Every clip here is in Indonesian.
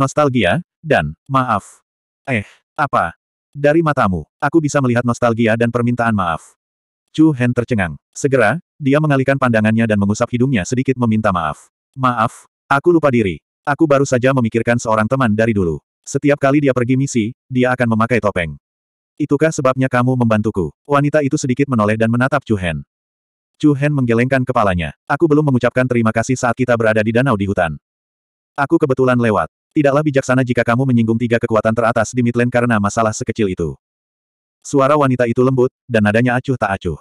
nostalgia, dan, maaf. Eh, apa? Dari matamu, aku bisa melihat nostalgia dan permintaan maaf. Chu Hen tercengang. Segera, dia mengalihkan pandangannya dan mengusap hidungnya sedikit meminta maaf. Maaf, aku lupa diri. Aku baru saja memikirkan seorang teman dari dulu. Setiap kali dia pergi misi, dia akan memakai topeng. Itukah sebabnya kamu membantuku? Wanita itu sedikit menoleh dan menatap Chu Hen. Chu Hen menggelengkan kepalanya. Aku belum mengucapkan terima kasih saat kita berada di danau di hutan. Aku kebetulan lewat. Tidaklah bijaksana jika kamu menyinggung tiga kekuatan teratas di Midland karena masalah sekecil itu. Suara wanita itu lembut, dan nadanya acuh tak acuh.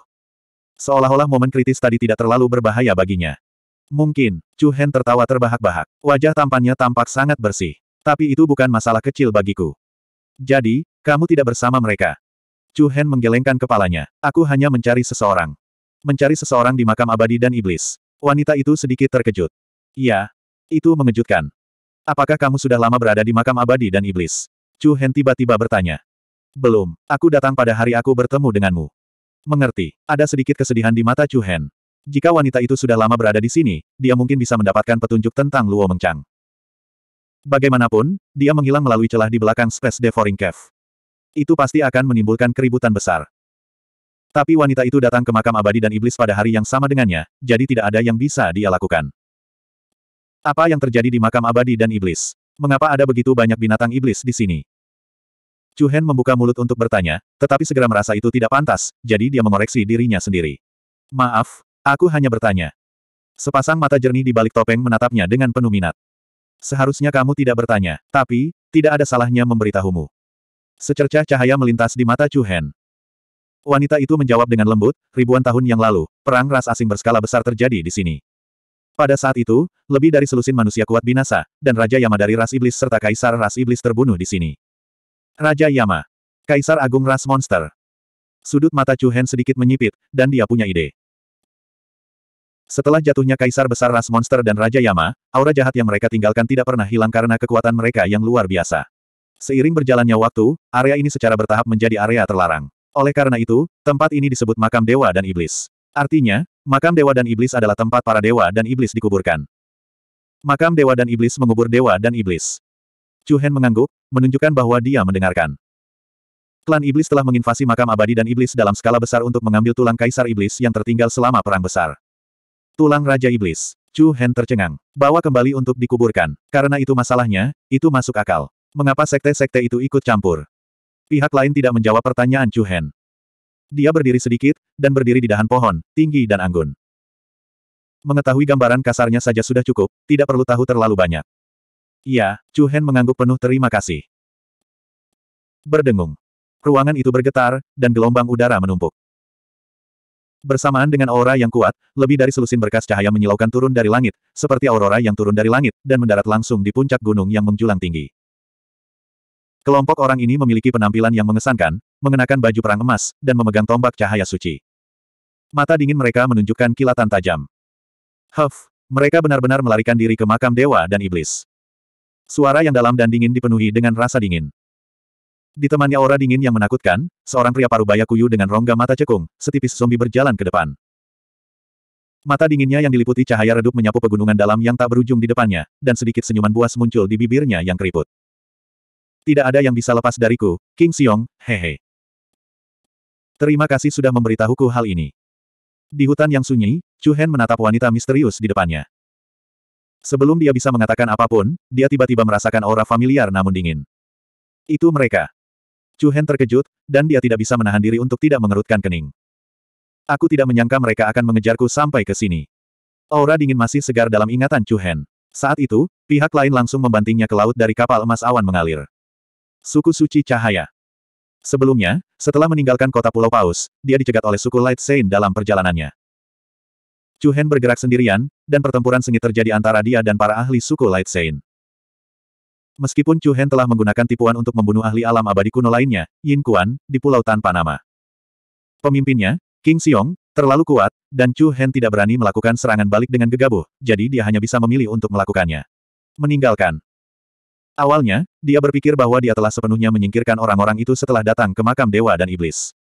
Seolah-olah momen kritis tadi tidak terlalu berbahaya baginya. Mungkin, Chu Hen tertawa terbahak-bahak. Wajah tampannya tampak sangat bersih. Tapi itu bukan masalah kecil bagiku. Jadi, kamu tidak bersama mereka. Chu Hen menggelengkan kepalanya. Aku hanya mencari seseorang. Mencari seseorang di makam abadi dan iblis. Wanita itu sedikit terkejut. Iya. Itu mengejutkan. Apakah kamu sudah lama berada di makam abadi dan iblis? Chu Hen tiba-tiba bertanya. Belum, aku datang pada hari aku bertemu denganmu. Mengerti, ada sedikit kesedihan di mata Chu Hen. Jika wanita itu sudah lama berada di sini, dia mungkin bisa mendapatkan petunjuk tentang Luo Mengcang. Bagaimanapun, dia menghilang melalui celah di belakang Space Devouring Cave. Itu pasti akan menimbulkan keributan besar. Tapi wanita itu datang ke makam abadi dan iblis pada hari yang sama dengannya, jadi tidak ada yang bisa dia lakukan. Apa yang terjadi di makam abadi dan iblis? Mengapa ada begitu banyak binatang iblis di sini? Chu Hen membuka mulut untuk bertanya, tetapi segera merasa itu tidak pantas, jadi dia mengoreksi dirinya sendiri. Maaf, aku hanya bertanya. Sepasang mata jernih di balik topeng menatapnya dengan penuh minat. Seharusnya kamu tidak bertanya, tapi, tidak ada salahnya memberitahumu. Secercah cahaya melintas di mata Chu Hen. Wanita itu menjawab dengan lembut, ribuan tahun yang lalu, perang ras asing berskala besar terjadi di sini. Pada saat itu, lebih dari selusin manusia kuat binasa, dan Raja Yama dari ras iblis serta Kaisar ras iblis terbunuh di sini. Raja Yama. Kaisar Agung ras monster. Sudut mata Chu Hen sedikit menyipit, dan dia punya ide. Setelah jatuhnya Kaisar Besar Ras Monster dan Raja Yama, aura jahat yang mereka tinggalkan tidak pernah hilang karena kekuatan mereka yang luar biasa. Seiring berjalannya waktu, area ini secara bertahap menjadi area terlarang. Oleh karena itu, tempat ini disebut makam dewa dan iblis. Artinya, makam dewa dan iblis adalah tempat para dewa dan iblis dikuburkan. Makam dewa dan iblis mengubur dewa dan iblis. Chu Hen mengangguk, menunjukkan bahwa dia mendengarkan. Klan iblis telah menginvasi makam abadi dan iblis dalam skala besar untuk mengambil tulang kaisar iblis yang tertinggal selama perang besar. Tulang Raja Iblis. Chu Hen tercengang. Bawa kembali untuk dikuburkan. Karena itu masalahnya, itu masuk akal. Mengapa sekte-sekte itu ikut campur? Pihak lain tidak menjawab pertanyaan Chu Hen. Dia berdiri sedikit, dan berdiri di dahan pohon, tinggi dan anggun. Mengetahui gambaran kasarnya saja sudah cukup, tidak perlu tahu terlalu banyak. Iya, Chu Hen mengangguk penuh terima kasih. Berdengung. Ruangan itu bergetar, dan gelombang udara menumpuk. Bersamaan dengan aura yang kuat, lebih dari selusin berkas cahaya menyilaukan turun dari langit, seperti aurora yang turun dari langit, dan mendarat langsung di puncak gunung yang menjulang tinggi. Kelompok orang ini memiliki penampilan yang mengesankan, mengenakan baju perang emas, dan memegang tombak cahaya suci. Mata dingin mereka menunjukkan kilatan tajam. Huff, mereka benar-benar melarikan diri ke makam dewa dan iblis. Suara yang dalam dan dingin dipenuhi dengan rasa dingin. Ditemani aura dingin yang menakutkan, seorang pria parubaya kuyu dengan rongga mata cekung, setipis zombie berjalan ke depan. Mata dinginnya yang diliputi cahaya redup menyapu pegunungan dalam yang tak berujung di depannya, dan sedikit senyuman buas muncul di bibirnya yang keriput. Tidak ada yang bisa lepas dariku, King Xiong, hehe. Terima kasih sudah memberitahuku hal ini. Di hutan yang sunyi, Chu Hen menatap wanita misterius di depannya. Sebelum dia bisa mengatakan apa pun, dia tiba-tiba merasakan aura familiar namun dingin. Itu mereka. Chu Hen terkejut, dan dia tidak bisa menahan diri untuk tidak mengerutkan kening. Aku tidak menyangka mereka akan mengejarku sampai ke sini. Aura dingin masih segar dalam ingatan Chu Hen. Saat itu, pihak lain langsung membantingnya ke laut dari kapal emas awan mengalir. Suku Suci Cahaya Sebelumnya, setelah meninggalkan kota Pulau Paus, dia dicegat oleh suku Light Saint dalam perjalanannya. Chu Hen bergerak sendirian, dan pertempuran sengit terjadi antara dia dan para ahli suku Light Saint. Meskipun Chu Hen telah menggunakan tipuan untuk membunuh ahli alam abadi kuno lainnya, Yin Kuan, di pulau tanpa nama. Pemimpinnya, King Xiong, terlalu kuat, dan Chu Hen tidak berani melakukan serangan balik dengan gegabah, jadi dia hanya bisa memilih untuk melakukannya. Meninggalkan. Awalnya, dia berpikir bahwa dia telah sepenuhnya menyingkirkan orang-orang itu setelah datang ke makam dewa dan iblis.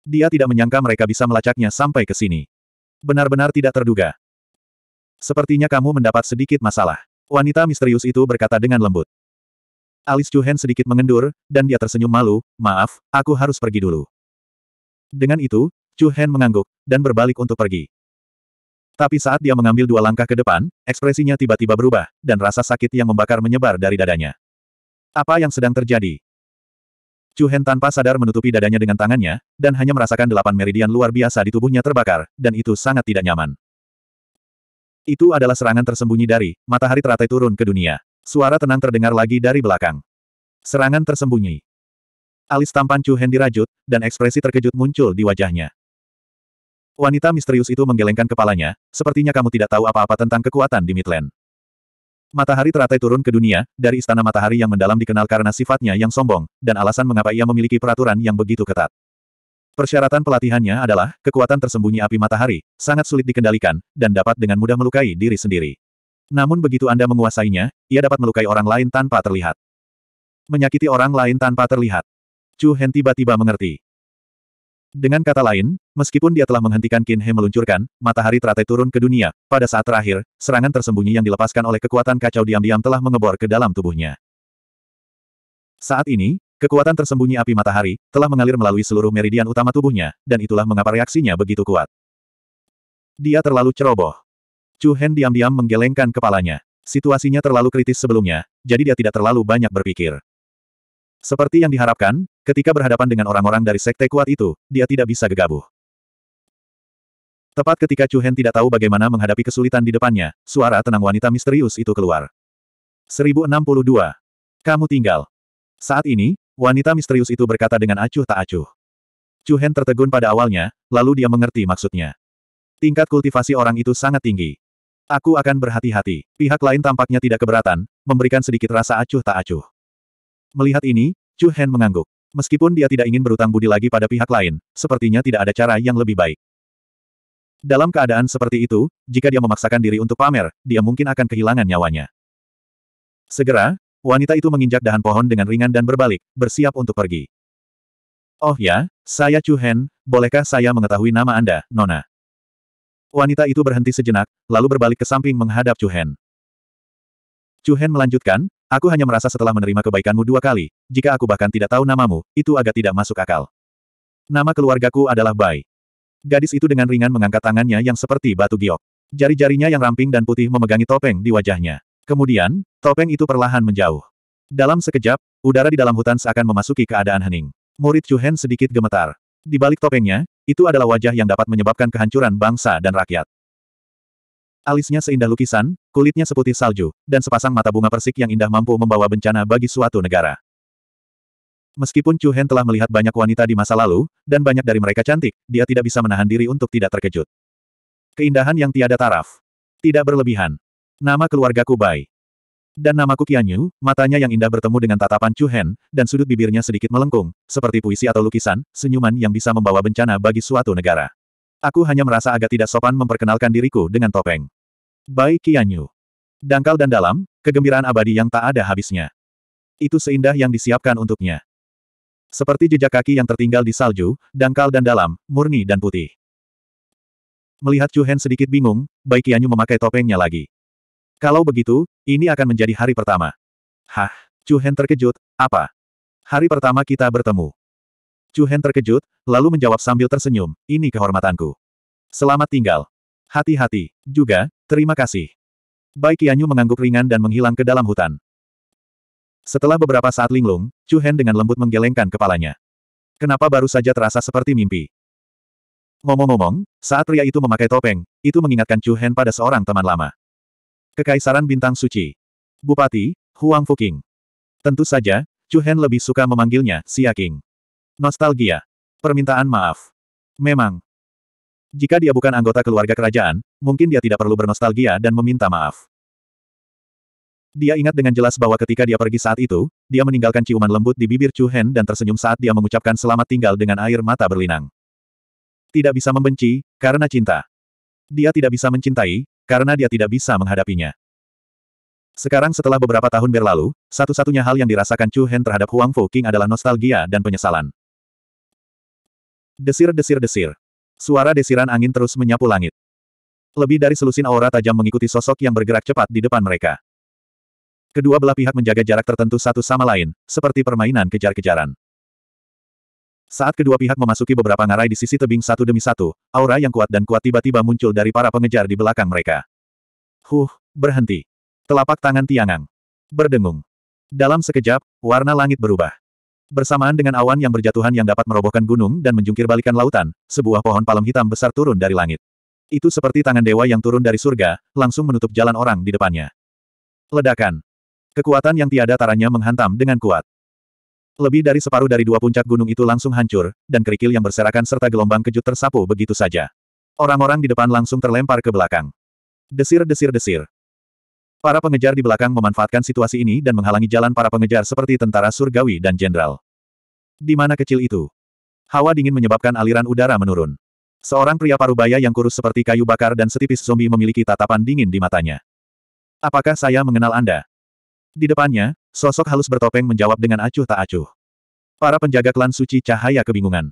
Dia tidak menyangka mereka bisa melacaknya sampai ke sini. Benar-benar tidak terduga. Sepertinya kamu mendapat sedikit masalah. Wanita misterius itu berkata dengan lembut. Alis Chu Hen sedikit mengendur, dan dia tersenyum malu, maaf, aku harus pergi dulu. Dengan itu, Chu Hen mengangguk, dan berbalik untuk pergi. Tapi saat dia mengambil dua langkah ke depan, ekspresinya tiba-tiba berubah, dan rasa sakit yang membakar menyebar dari dadanya. Apa yang sedang terjadi? Chu Hen tanpa sadar menutupi dadanya dengan tangannya, dan hanya merasakan delapan meridian luar biasa di tubuhnya terbakar, dan itu sangat tidak nyaman. Itu adalah serangan tersembunyi dari matahari teratai turun ke dunia. Suara tenang terdengar lagi dari belakang. Serangan tersembunyi. Alis tampan Chu Hen dirajut, dan ekspresi terkejut muncul di wajahnya. Wanita misterius itu menggelengkan kepalanya, sepertinya kamu tidak tahu apa-apa tentang kekuatan di Midland. Matahari teratai turun ke dunia, dari istana matahari yang mendalam dikenal karena sifatnya yang sombong, dan alasan mengapa ia memiliki peraturan yang begitu ketat. Persyaratan pelatihannya adalah, kekuatan tersembunyi api matahari, sangat sulit dikendalikan, dan dapat dengan mudah melukai diri sendiri. Namun begitu Anda menguasainya, ia dapat melukai orang lain tanpa terlihat. Menyakiti orang lain tanpa terlihat. Chu Hen tiba-tiba mengerti. Dengan kata lain, meskipun dia telah menghentikan Qin He meluncurkan, matahari teratai turun ke dunia, pada saat terakhir, serangan tersembunyi yang dilepaskan oleh kekuatan kacau diam-diam telah mengebor ke dalam tubuhnya. Saat ini, kekuatan tersembunyi api matahari, telah mengalir melalui seluruh meridian utama tubuhnya, dan itulah mengapa reaksinya begitu kuat. Dia terlalu ceroboh. Chu Hen diam-diam menggelengkan kepalanya. Situasinya terlalu kritis sebelumnya, jadi dia tidak terlalu banyak berpikir. Seperti yang diharapkan, ketika berhadapan dengan orang-orang dari sekte kuat itu, dia tidak bisa gegabah. Tepat ketika Chu Hen tidak tahu bagaimana menghadapi kesulitan di depannya, suara tenang wanita misterius itu keluar. 1062. Kamu tinggal. Saat ini, wanita misterius itu berkata dengan acuh tak acuh. Chu Hen tertegun pada awalnya, lalu dia mengerti maksudnya. Tingkat kultivasi orang itu sangat tinggi. Aku akan berhati-hati. Pihak lain tampaknya tidak keberatan, memberikan sedikit rasa acuh tak acuh. Melihat ini, Chu Hen mengangguk. Meskipun dia tidak ingin berutang budi lagi pada pihak lain, sepertinya tidak ada cara yang lebih baik. Dalam keadaan seperti itu, jika dia memaksakan diri untuk pamer, dia mungkin akan kehilangan nyawanya. Segera, wanita itu menginjak dahan pohon dengan ringan dan berbalik, bersiap untuk pergi. Oh ya, saya Chu Hen, bolehkah saya mengetahui nama Anda, Nona? Wanita itu berhenti sejenak, lalu berbalik ke samping menghadap Chu Hen. Chu Hen melanjutkan, aku hanya merasa setelah menerima kebaikanmu dua kali, jika aku bahkan tidak tahu namamu, itu agak tidak masuk akal. Nama keluargaku adalah Bai. Gadis itu dengan ringan mengangkat tangannya yang seperti batu giok. Jari-jarinya yang ramping dan putih memegangi topeng di wajahnya. Kemudian, topeng itu perlahan menjauh. Dalam sekejap, udara di dalam hutan seakan memasuki keadaan hening. Murid Chu Hen sedikit gemetar. Di balik topengnya, itu adalah wajah yang dapat menyebabkan kehancuran bangsa dan rakyat. Alisnya seindah lukisan, kulitnya seputih salju, dan sepasang mata bunga persik yang indah mampu membawa bencana bagi suatu negara. Meskipun Chu Hen telah melihat banyak wanita di masa lalu, dan banyak dari mereka cantik, dia tidak bisa menahan diri untuk tidak terkejut. Keindahan yang tiada taraf. Tidak berlebihan. Nama keluarga Kubai. Dan namaku Qianyu, matanya yang indah bertemu dengan tatapan Chu Hen, dan sudut bibirnya sedikit melengkung, seperti puisi atau lukisan, senyuman yang bisa membawa bencana bagi suatu negara. Aku hanya merasa agak tidak sopan memperkenalkan diriku dengan topeng. Bai Qianyu. Dangkal dan dalam, kegembiraan abadi yang tak ada habisnya. Itu seindah yang disiapkan untuknya. Seperti jejak kaki yang tertinggal di salju, dangkal dan dalam, murni dan putih. Melihat Chu Hen sedikit bingung, Bai Qianyu memakai topengnya lagi. Kalau begitu, ini akan menjadi hari pertama. Hah, Chu Hen terkejut, apa? Hari pertama kita bertemu. Chu Hen terkejut, lalu menjawab sambil tersenyum, ini kehormatanku. Selamat tinggal. Hati-hati, juga, terima kasih. Bai Qianyu mengangguk ringan dan menghilang ke dalam hutan. Setelah beberapa saat linglung, Chu Hen dengan lembut menggelengkan kepalanya. Kenapa baru saja terasa seperti mimpi? Ngomong-ngomong, saat pria itu memakai topeng, itu mengingatkan Chu Hen pada seorang teman lama. Kekaisaran Bintang Suci. Bupati, Huang Fuking. Tentu saja, Chu Hen lebih suka memanggilnya Xia King. Nostalgia. Permintaan maaf. Memang. Jika dia bukan anggota keluarga kerajaan, mungkin dia tidak perlu bernostalgia dan meminta maaf. Dia ingat dengan jelas bahwa ketika dia pergi saat itu, dia meninggalkan ciuman lembut di bibir Chu Hen dan tersenyum saat dia mengucapkan selamat tinggal dengan air mata berlinang. Tidak bisa membenci, karena cinta. Dia tidak bisa mencintai, karena dia tidak bisa menghadapinya. Sekarang setelah beberapa tahun berlalu, satu-satunya hal yang dirasakan Chu Hen terhadap Huang Fu King adalah nostalgia dan penyesalan. Desir-desir-desir. Suara desiran angin terus menyapu langit. Lebih dari selusin aura tajam mengikuti sosok yang bergerak cepat di depan mereka. Kedua belah pihak menjaga jarak tertentu satu sama lain, seperti permainan kejar-kejaran. Saat kedua pihak memasuki beberapa ngarai di sisi tebing satu demi satu, aura yang kuat dan kuat tiba-tiba muncul dari para pengejar di belakang mereka. Huh, berhenti. Telapak tangan Tiangang. Berdengung. Dalam sekejap, warna langit berubah. Bersamaan dengan awan yang berjatuhan yang dapat merobohkan gunung dan menjungkir balikan lautan, sebuah pohon palem hitam besar turun dari langit. Itu seperti tangan dewa yang turun dari surga, langsung menutup jalan orang di depannya. Ledakan. Kekuatan yang tiada taranya menghantam dengan kuat. Lebih dari separuh dari dua puncak gunung itu langsung hancur, dan kerikil yang berserakan serta gelombang kejut tersapu begitu saja. Orang-orang di depan langsung terlempar ke belakang. Desir-desir-desir. Para pengejar di belakang memanfaatkan situasi ini dan menghalangi jalan para pengejar seperti tentara surgawi dan jenderal. Di mana kecil itu? Hawa dingin menyebabkan aliran udara menurun. Seorang pria parubaya yang kurus seperti kayu bakar dan setipis zombie memiliki tatapan dingin di matanya. Apakah saya mengenal Anda? Di depannya, sosok halus bertopeng menjawab dengan acuh tak acuh. Para penjaga klan suci cahaya kebingungan.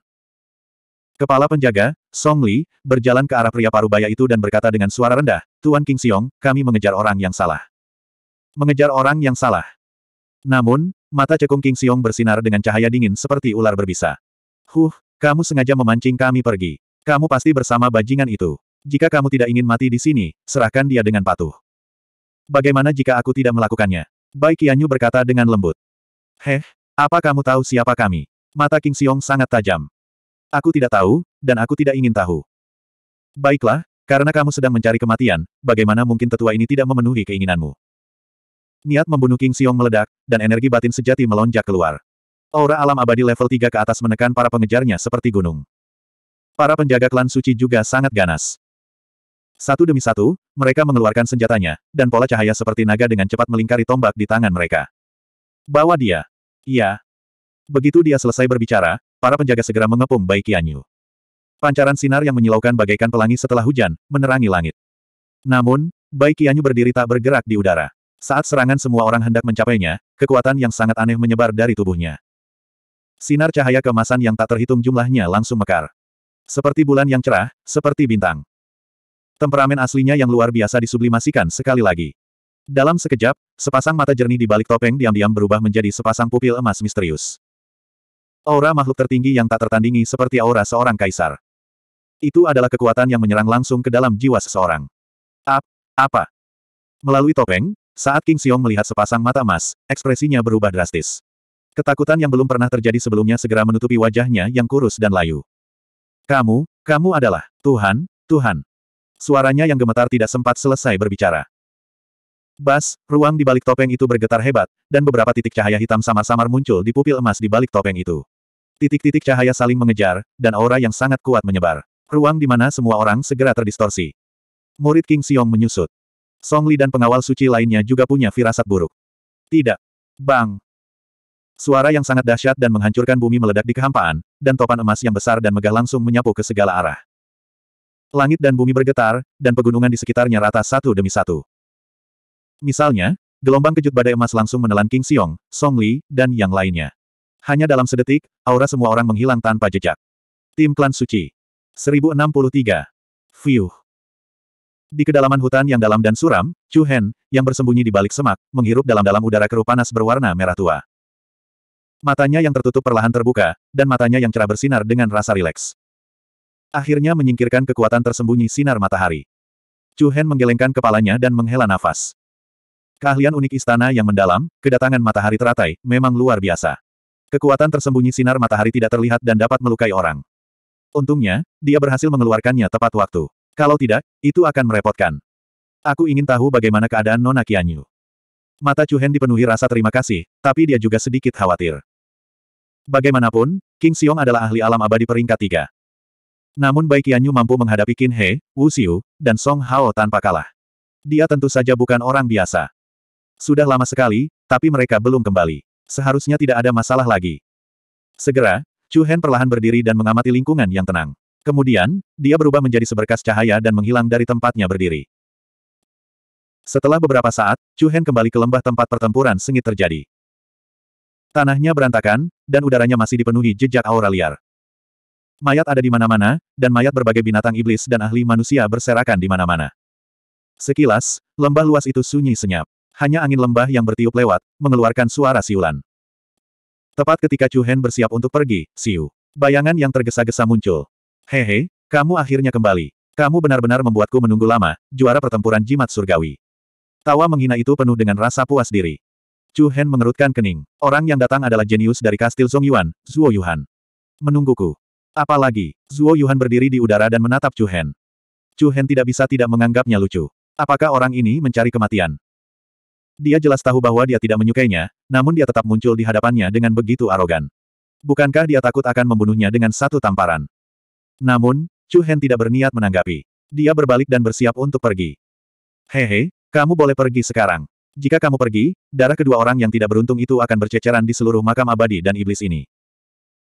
Kepala penjaga, Song Li, berjalan ke arah pria parubaya itu dan berkata dengan suara rendah, Tuan King Xiong, kami mengejar orang yang salah. Mengejar orang yang salah. Namun, mata cekung King Xiong bersinar dengan cahaya dingin seperti ular berbisa. Huh, kamu sengaja memancing kami pergi. Kamu pasti bersama bajingan itu. Jika kamu tidak ingin mati di sini, serahkan dia dengan patuh. Bagaimana jika aku tidak melakukannya? Bai Qianyu berkata dengan lembut. Heh, apa kamu tahu siapa kami? Mata King Xiong sangat tajam. Aku tidak tahu, dan aku tidak ingin tahu. Baiklah, karena kamu sedang mencari kematian, bagaimana mungkin tetua ini tidak memenuhi keinginanmu? Niat membunuh King Xiong meledak, dan energi batin sejati melonjak keluar. Aura alam abadi level 3 ke atas menekan para pengejarnya seperti gunung. Para penjaga klan suci juga sangat ganas. Satu demi satu, mereka mengeluarkan senjatanya, dan pola cahaya seperti naga dengan cepat melingkari tombak di tangan mereka. Bawa dia. Iya. Begitu dia selesai berbicara, para penjaga segera mengepung Bai Qianyu. Pancaran sinar yang menyilaukan bagaikan pelangi setelah hujan, menerangi langit. Namun, Bai Qianyu berdiri tak bergerak di udara. Saat serangan semua orang hendak mencapainya, kekuatan yang sangat aneh menyebar dari tubuhnya. Sinar cahaya kemasan yang tak terhitung jumlahnya langsung mekar. Seperti bulan yang cerah, seperti bintang. Temperamen aslinya yang luar biasa disublimasikan sekali lagi. Dalam sekejap, sepasang mata jernih di balik topeng diam-diam berubah menjadi sepasang pupil emas misterius. Aura makhluk tertinggi yang tak tertandingi seperti aura seorang kaisar. Itu adalah kekuatan yang menyerang langsung ke dalam jiwa seseorang. Ap, apa? Melalui topeng, saat King Xiong melihat sepasang mata emas, ekspresinya berubah drastis. Ketakutan yang belum pernah terjadi sebelumnya segera menutupi wajahnya yang kurus dan layu. Kamu, kamu adalah Tuhan, Tuhan. Suaranya yang gemetar tidak sempat selesai berbicara. Bas, ruang di balik topeng itu bergetar hebat, dan beberapa titik cahaya hitam samar-samar muncul di pupil emas di balik topeng itu. Titik-titik cahaya saling mengejar, dan aura yang sangat kuat menyebar. Ruang di mana semua orang segera terdistorsi. Murid King Xiong menyusut. Song Li dan pengawal suci lainnya juga punya firasat buruk. Tidak. Bang. Suara yang sangat dahsyat dan menghancurkan bumi meledak di kehampaan, dan topan emas yang besar dan megah langsung menyapu ke segala arah. Langit dan bumi bergetar, dan pegunungan di sekitarnya rata satu demi satu. Misalnya, gelombang kejut badai emas langsung menelan King Xiong, Song Li, dan yang lainnya. Hanya dalam sedetik, aura semua orang menghilang tanpa jejak. Tim Klan Suci 1063 Fiuh Di kedalaman hutan yang dalam dan suram, Chu Hen, yang bersembunyi di balik semak, menghirup dalam-dalam udara keruh panas berwarna merah tua. Matanya yang tertutup perlahan terbuka, dan matanya yang cerah bersinar dengan rasa rileks. Akhirnya menyingkirkan kekuatan tersembunyi sinar matahari. Chu Hen menggelengkan kepalanya dan menghela nafas. Keahlian unik istana yang mendalam, kedatangan matahari teratai, memang luar biasa. Kekuatan tersembunyi sinar matahari tidak terlihat dan dapat melukai orang. Untungnya, dia berhasil mengeluarkannya tepat waktu. Kalau tidak, itu akan merepotkan. Aku ingin tahu bagaimana keadaan Nona Qianyu. Mata Chu Hen dipenuhi rasa terima kasih, tapi dia juga sedikit khawatir. Bagaimanapun, King Xiong adalah ahli alam abadi peringkat tiga. Namun Bai Qianyu mampu menghadapi Qin He, Wu Xiu, dan Song Hao tanpa kalah. Dia tentu saja bukan orang biasa. Sudah lama sekali, tapi mereka belum kembali. Seharusnya tidak ada masalah lagi. Segera, Chu Hen perlahan berdiri dan mengamati lingkungan yang tenang. Kemudian, dia berubah menjadi seberkas cahaya dan menghilang dari tempatnya berdiri. Setelah beberapa saat, Chu Hen kembali ke lembah tempat pertempuran sengit terjadi. Tanahnya berantakan, dan udaranya masih dipenuhi jejak aura liar. Mayat ada di mana-mana, dan mayat berbagai binatang iblis dan ahli manusia berserakan di mana-mana. Sekilas, lembah luas itu sunyi senyap. Hanya angin lembah yang bertiup lewat, mengeluarkan suara siulan. Tepat ketika Chu Hen bersiap untuk pergi, siu. Bayangan yang tergesa-gesa muncul. Hehe, kamu akhirnya kembali. Kamu benar-benar membuatku menunggu lama, juara pertempuran jimat surgawi. Tawa menghina itu penuh dengan rasa puas diri. Chu Hen mengerutkan kening. Orang yang datang adalah jenius dari kastil Zongyuan, Zuo Yuhan. Menungguku. Apalagi, Zuo Yuhan berdiri di udara dan menatap Chu Hen. Chu Hen tidak bisa tidak menganggapnya lucu. Apakah orang ini mencari kematian? Dia jelas tahu bahwa dia tidak menyukainya, namun dia tetap muncul di hadapannya dengan begitu arogan. Bukankah dia takut akan membunuhnya dengan satu tamparan? Namun, Chu Hen tidak berniat menanggapi. Dia berbalik dan bersiap untuk pergi. Hehe, kamu boleh pergi sekarang. Jika kamu pergi, darah kedua orang yang tidak beruntung itu akan berceceran di seluruh makam abadi dan iblis ini.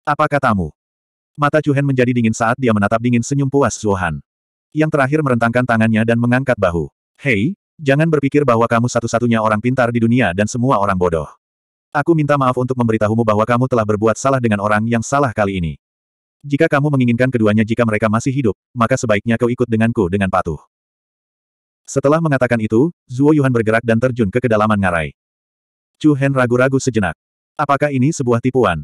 Apa katamu? Mata Chu Hen menjadi dingin saat dia menatap dingin senyum puas Suohan. Yang terakhir merentangkan tangannya dan mengangkat bahu. Hei, jangan berpikir bahwa kamu satu-satunya orang pintar di dunia dan semua orang bodoh. Aku minta maaf untuk memberitahumu bahwa kamu telah berbuat salah dengan orang yang salah kali ini. Jika kamu menginginkan keduanya jika mereka masih hidup, maka sebaiknya kau ikut denganku dengan patuh. Setelah mengatakan itu, Zuo Yuhan bergerak dan terjun ke kedalaman ngarai. Chu Hen ragu-ragu sejenak. Apakah ini sebuah tipuan?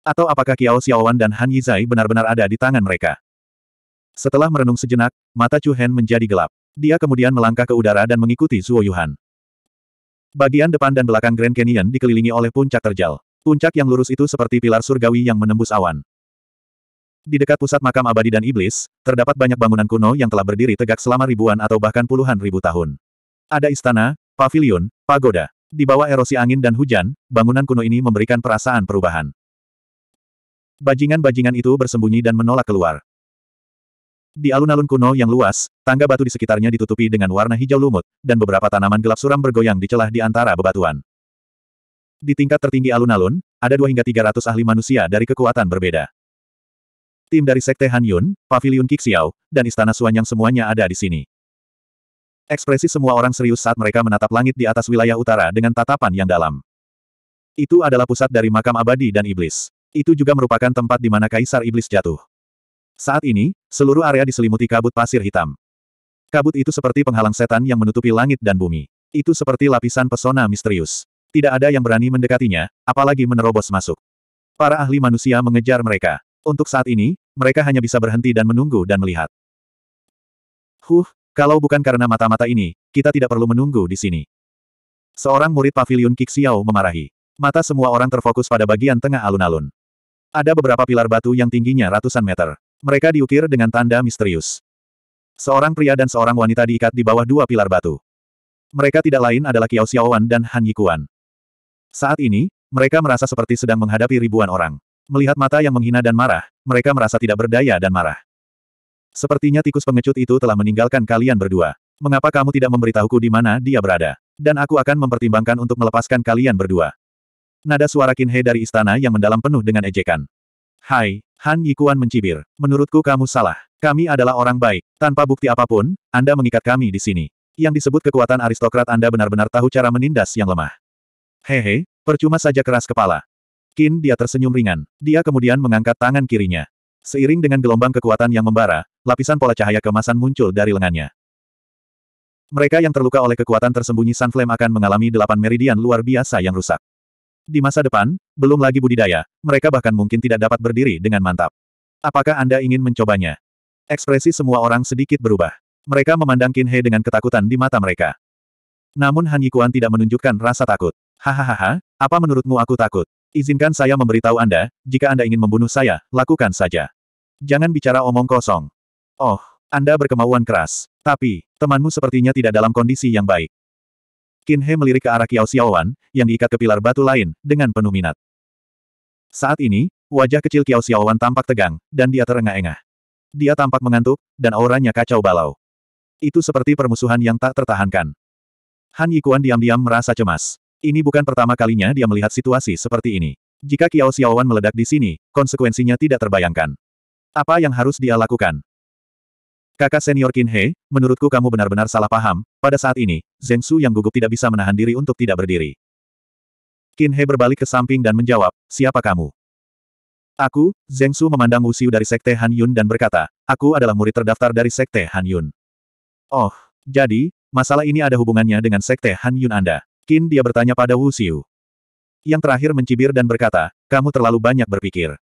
Atau apakah Kiao Xiaowan dan Han Yizai benar-benar ada di tangan mereka? Setelah merenung sejenak, mata Chu Hen menjadi gelap. Dia kemudian melangkah ke udara dan mengikuti Zuo Yuhan. Bagian depan dan belakang Grand Canyon dikelilingi oleh puncak terjal. Puncak yang lurus itu seperti pilar surgawi yang menembus awan. Di dekat pusat makam abadi dan iblis, terdapat banyak bangunan kuno yang telah berdiri tegak selama ribuan atau bahkan puluhan ribu tahun. Ada istana, pavilion, pagoda. Di bawah erosi angin dan hujan, bangunan kuno ini memberikan perasaan perubahan. Bajingan-bajingan itu bersembunyi dan menolak keluar. Di alun-alun kuno yang luas, tangga batu di sekitarnya ditutupi dengan warna hijau lumut, dan beberapa tanaman gelap suram bergoyang di celah di antara bebatuan. Di tingkat tertinggi alun-alun, ada dua hingga tiga ratus ahli manusia dari kekuatan berbeda. Tim dari Sekte Han Yun, Pavilion Kixiao, dan Istana Suanyang semuanya ada di sini. Ekspresi semua orang serius saat mereka menatap langit di atas wilayah utara dengan tatapan yang dalam. Itu adalah pusat dari makam abadi dan iblis. Itu juga merupakan tempat di mana Kaisar Iblis jatuh. Saat ini, seluruh area diselimuti kabut pasir hitam. Kabut itu seperti penghalang setan yang menutupi langit dan bumi. Itu seperti lapisan pesona misterius. Tidak ada yang berani mendekatinya, apalagi menerobos masuk. Para ahli manusia mengejar mereka. Untuk saat ini, mereka hanya bisa berhenti dan menunggu dan melihat. Huh, kalau bukan karena mata-mata ini, kita tidak perlu menunggu di sini. Seorang murid pavilion Kixiao memarahi. Mata semua orang terfokus pada bagian tengah alun-alun. Ada beberapa pilar batu yang tingginya ratusan meter. Mereka diukir dengan tanda misterius. Seorang pria dan seorang wanita diikat di bawah dua pilar batu. Mereka tidak lain adalah Kiao Xiaowan dan Han Yikuan. Saat ini, mereka merasa seperti sedang menghadapi ribuan orang. Melihat mata yang menghina dan marah, mereka merasa tidak berdaya dan marah. Sepertinya tikus pengecut itu telah meninggalkan kalian berdua. Mengapa kamu tidak memberitahuku di mana dia berada? Dan aku akan mempertimbangkan untuk melepaskan kalian berdua. Nada suara Qin He dari istana yang mendalam penuh dengan ejekan. Hai, Han Yikuan mencibir. Menurutku kamu salah. Kami adalah orang baik. Tanpa bukti apa pun, Anda mengikat kami di sini. Yang disebut kekuatan aristokrat Anda benar-benar tahu cara menindas yang lemah. Hehe, percuma saja keras kepala. Kin dia tersenyum ringan. Dia kemudian mengangkat tangan kirinya. Seiring dengan gelombang kekuatan yang membara, lapisan pola cahaya kemasan muncul dari lengannya. Mereka yang terluka oleh kekuatan tersembunyi Sunflame akan mengalami delapan meridian luar biasa yang rusak. Di masa depan, belum lagi budidaya, mereka bahkan mungkin tidak dapat berdiri dengan mantap. Apakah Anda ingin mencobanya? Ekspresi semua orang sedikit berubah. Mereka memandang Qin He dengan ketakutan di mata mereka. Namun Han Yikuan tidak menunjukkan rasa takut. Hahaha, apa menurutmu aku takut? Izinkan saya memberitahu Anda, jika Anda ingin membunuh saya, lakukan saja. Jangan bicara omong kosong. Oh, Anda berkemauan keras. Tapi, temanmu sepertinya tidak dalam kondisi yang baik. Qin He melirik ke arah Kiao Xiaowan, yang diikat ke pilar batu lain, dengan penuh minat. Saat ini, wajah kecil Kiao Xiaowan tampak tegang, dan dia terengah-engah. Dia tampak mengantuk, dan auranya kacau balau. Itu seperti permusuhan yang tak tertahankan. Han Yikuan diam-diam merasa cemas. Ini bukan pertama kalinya dia melihat situasi seperti ini. Jika Kiao Xiaowan meledak di sini, konsekuensinya tidak terbayangkan. Apa yang harus dia lakukan? Kakak senior Qin He, menurutku kamu benar-benar salah paham, pada saat ini, Zheng Su yang gugup tidak bisa menahan diri untuk tidak berdiri. Qin He berbalik ke samping dan menjawab, siapa kamu? Aku, Zheng Su memandang Wu Xiu dari Sekte Han Yun dan berkata, aku adalah murid terdaftar dari Sekte Han Yun. Oh, jadi, masalah ini ada hubungannya dengan Sekte Han Yun Anda. Qin dia bertanya pada Wu Xiu. Yang terakhir mencibir dan berkata, kamu terlalu banyak berpikir.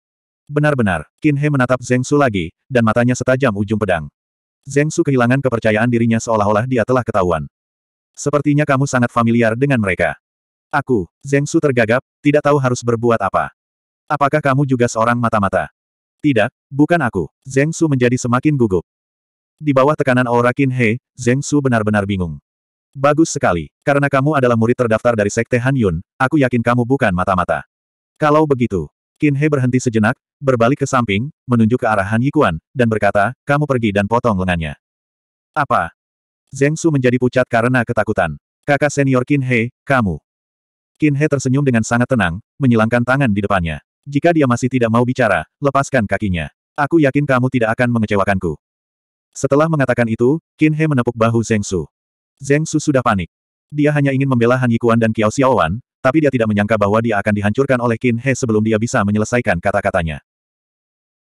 Benar-benar, Qin He menatap Zheng Su lagi, dan matanya setajam ujung pedang. Zheng Su kehilangan kepercayaan dirinya seolah-olah dia telah ketahuan. Sepertinya kamu sangat familiar dengan mereka. Aku, Zheng Su tergagap, tidak tahu harus berbuat apa. Apakah kamu juga seorang mata-mata? Tidak, bukan aku. Zheng Su menjadi semakin gugup. Di bawah tekanan aura Qin He, Zheng Su benar-benar bingung. Bagus sekali. Karena kamu adalah murid terdaftar dari Sekte Han Yun, aku yakin kamu bukan mata-mata. Kalau begitu, Qin He berhenti sejenak, berbalik ke samping, menunjuk ke arah Han Yikuan, dan berkata, kamu pergi dan potong lengannya. Apa? Zheng Su menjadi pucat karena ketakutan. Kakak senior Qin He, kamu. Qin He tersenyum dengan sangat tenang, menyilangkan tangan di depannya. Jika dia masih tidak mau bicara, lepaskan kakinya. Aku yakin kamu tidak akan mengecewakanku. Setelah mengatakan itu, Qin He menepuk bahu Zheng Su. Zheng Su sudah panik. Dia hanya ingin membela Han Yikuan dan Kiao Xiaowan, tapi dia tidak menyangka bahwa dia akan dihancurkan oleh Qin He sebelum dia bisa menyelesaikan kata-katanya.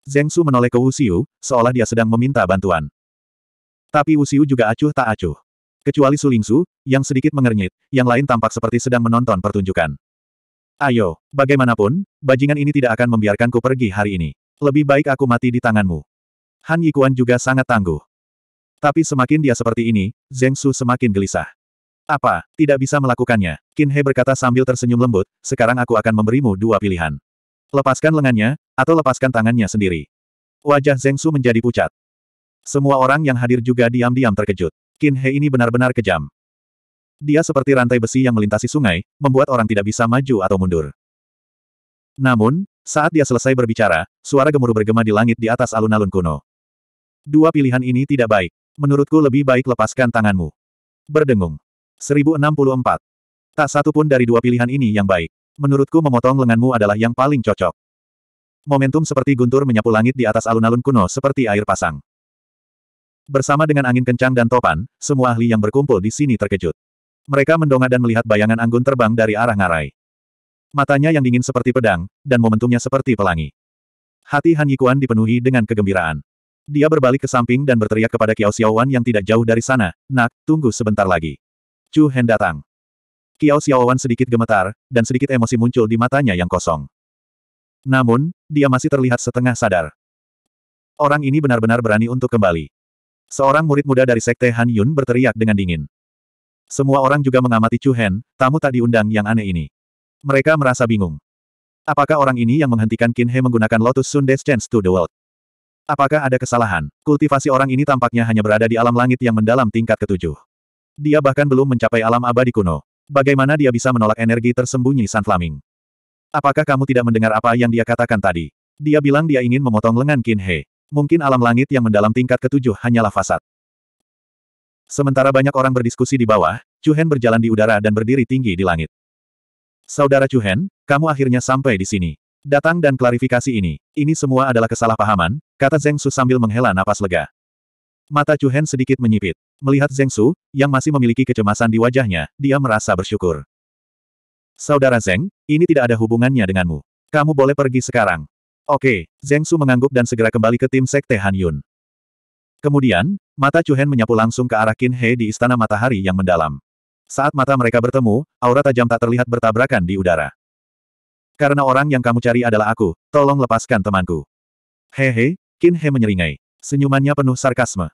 Zheng Su menoleh ke Wu Xiu, seolah dia sedang meminta bantuan. Tapi Wu Xiu juga acuh tak acuh. Kecuali Su Lingsu, yang sedikit mengernyit, yang lain tampak seperti sedang menonton pertunjukan. Ayo, bagaimanapun, bajingan ini tidak akan membiarkanku pergi hari ini. Lebih baik aku mati di tanganmu. Han Yikuan juga sangat tangguh. Tapi semakin dia seperti ini, Zheng Su semakin gelisah. Apa, tidak bisa melakukannya? Qin He berkata sambil tersenyum lembut, sekarang aku akan memberimu dua pilihan. Lepaskan lengannya, atau lepaskan tangannya sendiri. Wajah Zheng Su menjadi pucat. Semua orang yang hadir juga diam-diam terkejut. Qin He ini benar-benar kejam. Dia seperti rantai besi yang melintasi sungai, membuat orang tidak bisa maju atau mundur. Namun, saat dia selesai berbicara, suara gemuruh bergema di langit di atas alun-alun kuno. Dua pilihan ini tidak baik. Menurutku lebih baik lepaskan tanganmu. Berdengung. 1064. Tak satu pun dari dua pilihan ini yang baik. Menurutku memotong lenganmu adalah yang paling cocok. Momentum seperti guntur menyapu langit di atas alun-alun kuno seperti air pasang. Bersama dengan angin kencang dan topan, semua ahli yang berkumpul di sini terkejut. Mereka mendongak dan melihat bayangan anggun terbang dari arah ngarai. Matanya yang dingin seperti pedang, dan momentumnya seperti pelangi. Hati Han Yikuan dipenuhi dengan kegembiraan. Dia berbalik ke samping dan berteriak kepada Kiao Xiaowan yang tidak jauh dari sana, Nak, tunggu sebentar lagi. Chu Hen datang. Kiao Xiaowan sedikit gemetar, dan sedikit emosi muncul di matanya yang kosong. Namun, dia masih terlihat setengah sadar. Orang ini benar-benar berani untuk kembali. Seorang murid muda dari Sekte Han Yun berteriak dengan dingin. Semua orang juga mengamati Chu Hen, tamu tak diundang yang aneh ini. Mereka merasa bingung. Apakah orang ini yang menghentikan Qin He menggunakan Lotus Sun Death Chance to the World? Apakah ada kesalahan? Kultivasi orang ini tampaknya hanya berada di alam langit yang mendalam tingkat ketujuh. Dia bahkan belum mencapai alam abadi kuno. Bagaimana dia bisa menolak energi tersembunyi San Flaming? Apakah kamu tidak mendengar apa yang dia katakan tadi? Dia bilang dia ingin memotong lengan Qin He. Mungkin alam langit yang mendalam tingkat ketujuh hanyalah fasad. Sementara banyak orang berdiskusi di bawah, Chu Hen berjalan di udara dan berdiri tinggi di langit. Saudara Chu Hen, kamu akhirnya sampai di sini. Datang dan klarifikasi ini. Ini semua adalah kesalahpahaman, kata Zheng Su sambil menghela napas lega. Mata Chu Hen sedikit menyipit. Melihat Zheng Su, yang masih memiliki kecemasan di wajahnya, dia merasa bersyukur. Saudara Zheng, ini tidak ada hubungannya denganmu. Kamu boleh pergi sekarang. Oke, Zheng Su mengangguk dan segera kembali ke tim Sekte Han Yun. Kemudian, mata Chu Hen menyapu langsung ke arah Qin He di Istana Matahari yang mendalam. Saat mata mereka bertemu, aura tajam tak terlihat bertabrakan di udara. Karena orang yang kamu cari adalah aku, tolong lepaskan temanku. Hehe, Qin He menyeringai. Senyumannya penuh sarkasme.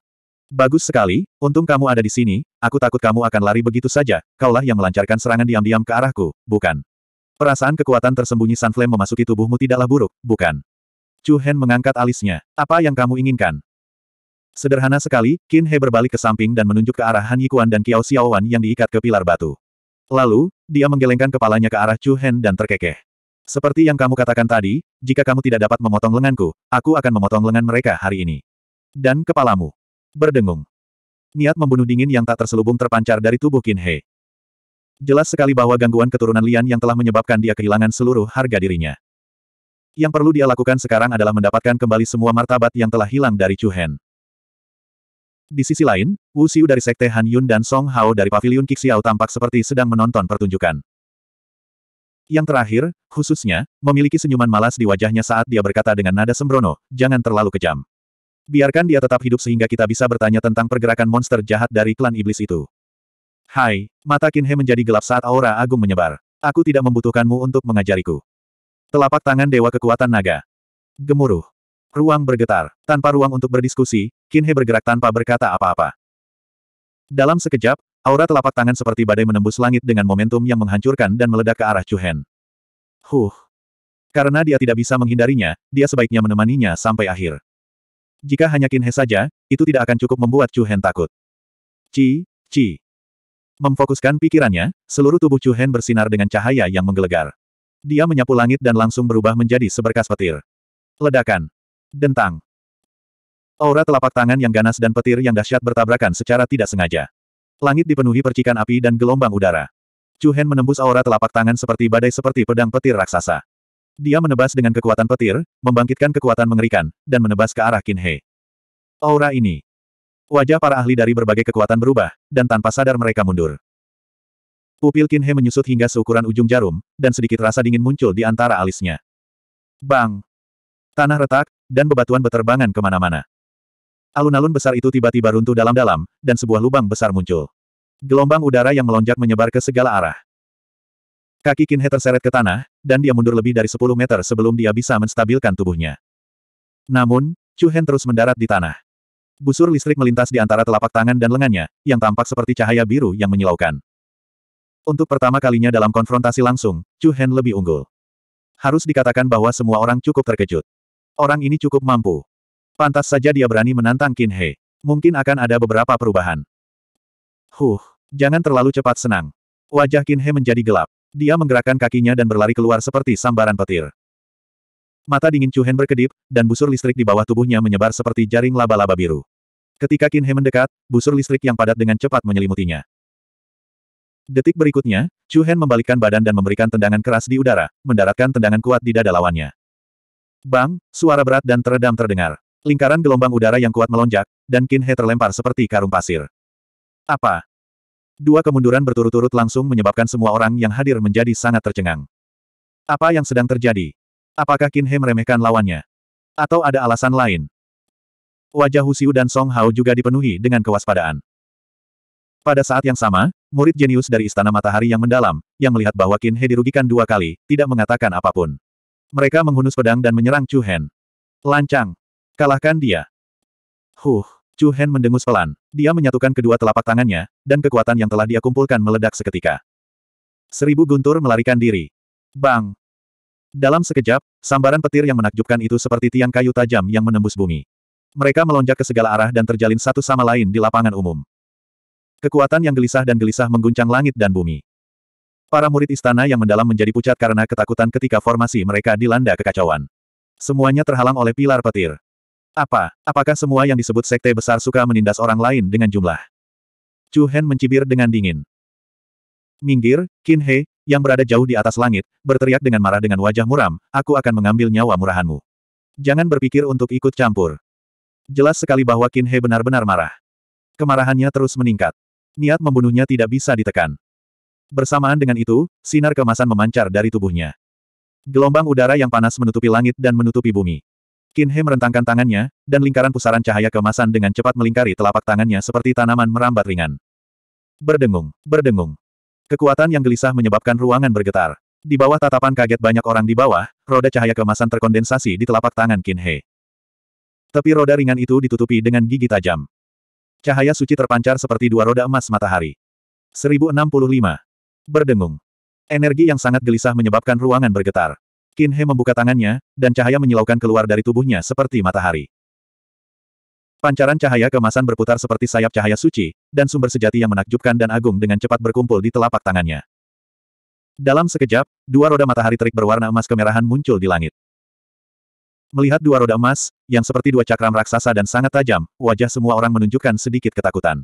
Bagus sekali, untung kamu ada di sini, aku takut kamu akan lari begitu saja, kaulah yang melancarkan serangan diam-diam ke arahku, bukan? Perasaan kekuatan tersembunyi Sunflame memasuki tubuhmu tidaklah buruk, bukan? Chu Hen mengangkat alisnya. Apa yang kamu inginkan? Sederhana sekali, Qin He berbalik ke samping dan menunjuk ke arah Han Yikuan dan Kiao Xiaowan yang diikat ke pilar batu. Lalu, dia menggelengkan kepalanya ke arah Chu Hen dan terkekeh. Seperti yang kamu katakan tadi, jika kamu tidak dapat memotong lenganku, aku akan memotong lengan mereka hari ini. Dan kepalamu. Berdengung. Niat membunuh dingin yang tak terselubung terpancar dari tubuh Qin He. Jelas sekali bahwa gangguan keturunan Lian yang telah menyebabkan dia kehilangan seluruh harga dirinya. Yang perlu dia lakukan sekarang adalah mendapatkan kembali semua martabat yang telah hilang dari Chu Hen. Di sisi lain, Wu Xiu dari Sekte Han Yun dan Song Hao dari Pavilion Kixiao tampak seperti sedang menonton pertunjukan. Yang terakhir, khususnya, memiliki senyuman malas di wajahnya saat dia berkata dengan nada sembrono, jangan terlalu kejam. Biarkan dia tetap hidup sehingga kita bisa bertanya tentang pergerakan monster jahat dari klan iblis itu. Hai, mata Qin He menjadi gelap saat aura agung menyebar. Aku tidak membutuhkanmu untuk mengajariku. Telapak tangan Dewa Kekuatan Naga. Gemuruh. Ruang bergetar. Tanpa ruang untuk berdiskusi, Qin He bergerak tanpa berkata apa-apa. Dalam sekejap, aura telapak tangan seperti badai menembus langit dengan momentum yang menghancurkan dan meledak ke arah Chu Hen. Huh. Karena dia tidak bisa menghindarinya, dia sebaiknya menemaninya sampai akhir. Jika hanya Qin He saja, itu tidak akan cukup membuat Chu Hen takut. Ci, Ci. Memfokuskan pikirannya, seluruh tubuh Chu Hen bersinar dengan cahaya yang menggelegar. Dia menyapu langit dan langsung berubah menjadi seberkas petir. Ledakan. Dentang. Aura telapak tangan yang ganas dan petir yang dahsyat bertabrakan secara tidak sengaja. Langit dipenuhi percikan api dan gelombang udara. Chu Hen menembus aura telapak tangan seperti badai seperti pedang petir raksasa. Dia menebas dengan kekuatan petir, membangkitkan kekuatan mengerikan, dan menebas ke arah Qin He. Aura ini, Wajah para ahli dari berbagai kekuatan berubah, dan tanpa sadar mereka mundur. Pupil Qin He menyusut hingga seukuran ujung jarum, dan sedikit rasa dingin muncul di antara alisnya. Bang! Tanah retak, dan bebatuan beterbangan ke mana-mana. Alun-alun besar itu tiba-tiba runtuh dalam-dalam, dan sebuah lubang besar muncul. Gelombang udara yang melonjak menyebar ke segala arah. Kaki Qin He terseret ke tanah, dan dia mundur lebih dari 10 meter sebelum dia bisa menstabilkan tubuhnya. Namun, Chu Hen terus mendarat di tanah. Busur listrik melintas di antara telapak tangan dan lengannya, yang tampak seperti cahaya biru yang menyilaukan. Untuk pertama kalinya dalam konfrontasi langsung, Chu Hen lebih unggul. Harus dikatakan bahwa semua orang cukup terkejut. Orang ini cukup mampu. Pantas saja dia berani menantang Qin He. Mungkin akan ada beberapa perubahan. Huh, jangan terlalu cepat senang. Wajah Qin He menjadi gelap. Dia menggerakkan kakinya dan berlari keluar seperti sambaran petir. Mata dingin Chu Hen berkedip, dan busur listrik di bawah tubuhnya menyebar seperti jaring laba-laba biru. Ketika Qin He mendekat, busur listrik yang padat dengan cepat menyelimutinya. Detik berikutnya, Chu Hen membalikkan badan dan memberikan tendangan keras di udara, mendaratkan tendangan kuat di dada lawannya. Bang, suara berat dan teredam terdengar. Lingkaran gelombang udara yang kuat melonjak, dan Qin He terlempar seperti karung pasir. Apa? Dua kemunduran berturut-turut langsung menyebabkan semua orang yang hadir menjadi sangat tercengang. Apa yang sedang terjadi? Apakah Qin He meremehkan lawannya? Atau ada alasan lain? Wajah Hu Xiu dan Song Hao juga dipenuhi dengan kewaspadaan. Pada saat yang sama, murid jenius dari Istana Matahari yang mendalam, yang melihat bahwa Qin He dirugikan dua kali, tidak mengatakan apa pun. Mereka menghunus pedang dan menyerang Chu Hen. Lancang. Kalahkan dia. Huh. Chu Hen mendengus pelan. Dia menyatukan kedua telapak tangannya, dan kekuatan yang telah dia kumpulkan meledak seketika. Seribu guntur melarikan diri. Bang! Dalam sekejap, sambaran petir yang menakjubkan itu seperti tiang kayu tajam yang menembus bumi. Mereka melonjak ke segala arah dan terjalin satu sama lain di lapangan umum. Kekuatan yang gelisah dan gelisah mengguncang langit dan bumi. Para murid istana yang mendalam menjadi pucat karena ketakutan ketika formasi mereka dilanda kekacauan. Semuanya terhalang oleh pilar petir. Apa? Apakah semua yang disebut sekte besar suka menindas orang lain dengan jumlah? Chu Hen mencibir dengan dingin. Minggir, Qin He, yang berada jauh di atas langit, berteriak dengan marah dengan wajah muram, aku akan mengambil nyawa murahanmu. Jangan berpikir untuk ikut campur. Jelas sekali bahwa Qin He benar-benar marah. Kemarahannya terus meningkat. Niat membunuhnya tidak bisa ditekan. Bersamaan dengan itu, sinar kemasan memancar dari tubuhnya. Gelombang udara yang panas menutupi langit dan menutupi bumi. Qin He merentangkan tangannya, dan lingkaran pusaran cahaya kemasan dengan cepat melingkari telapak tangannya seperti tanaman merambat ringan. Berdengung, berdengung. Kekuatan yang gelisah menyebabkan ruangan bergetar. Di bawah tatapan kaget banyak orang di bawah, roda cahaya kemasan terkondensasi di telapak tangan Qin He. Tepi roda ringan itu ditutupi dengan gigi tajam. Cahaya suci terpancar seperti dua roda emas matahari. 1065. Berdengung. Energi yang sangat gelisah menyebabkan ruangan bergetar. Qin He membuka tangannya, dan cahaya menyilaukan keluar dari tubuhnya seperti matahari. Pancaran cahaya kemasan berputar seperti sayap cahaya suci, dan sumber sejati yang menakjubkan dan agung dengan cepat berkumpul di telapak tangannya. Dalam sekejap, dua roda matahari terik berwarna emas kemerahan muncul di langit. Melihat dua roda emas, yang seperti dua cakram raksasa dan sangat tajam, wajah semua orang menunjukkan sedikit ketakutan.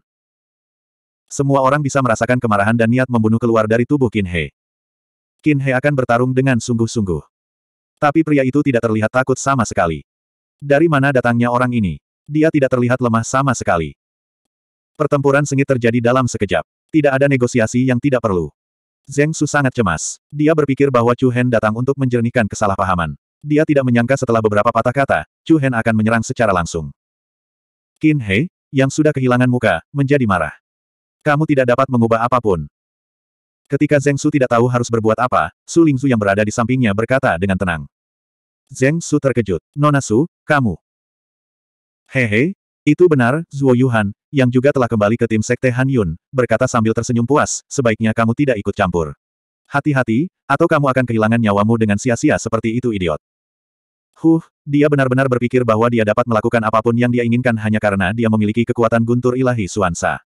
Semua orang bisa merasakan kemarahan dan niat membunuh keluar dari tubuh Qin He. Qin He akan bertarung dengan sungguh-sungguh. Tapi pria itu tidak terlihat takut sama sekali. Dari mana datangnya orang ini? Dia tidak terlihat lemah sama sekali. Pertempuran sengit terjadi dalam sekejap. Tidak ada negosiasi yang tidak perlu. Zheng Su sangat cemas. Dia berpikir bahwa Chu Hen datang untuk menjernihkan kesalahpahaman. Dia tidak menyangka setelah beberapa patah kata, Chu Hen akan menyerang secara langsung. Qin He, yang sudah kehilangan muka, menjadi marah. Kamu tidak dapat mengubah apa pun. Ketika Zheng Su tidak tahu harus berbuat apa, Su Lingzu yang berada di sampingnya berkata dengan tenang. Zheng Su terkejut. Nona Su, kamu. Hehe, itu benar, Zuo Yuhan, yang juga telah kembali ke tim Sekte Han Yun, berkata sambil tersenyum puas, sebaiknya kamu tidak ikut campur. Hati-hati, atau kamu akan kehilangan nyawamu dengan sia-sia seperti itu idiot. Huh, dia benar-benar berpikir bahwa dia dapat melakukan apa pun yang dia inginkan hanya karena dia memiliki kekuatan guntur ilahi Suansa.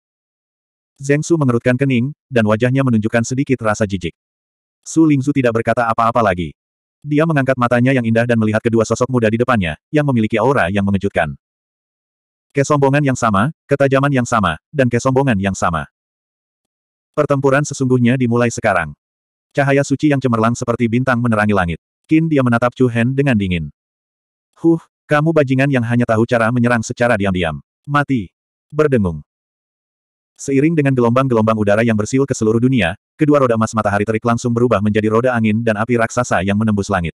Zheng Su mengerutkan kening, dan wajahnya menunjukkan sedikit rasa jijik. Su Lingzu tidak berkata apa-apa lagi. Dia mengangkat matanya yang indah dan melihat kedua sosok muda di depannya, yang memiliki aura yang mengejutkan. Kesombongan yang sama, ketajaman yang sama, dan kesombongan yang sama. Pertempuran sesungguhnya dimulai sekarang. Cahaya suci yang cemerlang seperti bintang menerangi langit. Qin dia menatap Chu Hen dengan dingin. Huh, kamu bajingan yang hanya tahu cara menyerang secara diam-diam. Mati. Berdengung. Seiring dengan gelombang-gelombang udara yang bersiul ke seluruh dunia, kedua roda emas matahari terik langsung berubah menjadi roda angin dan api raksasa yang menembus langit.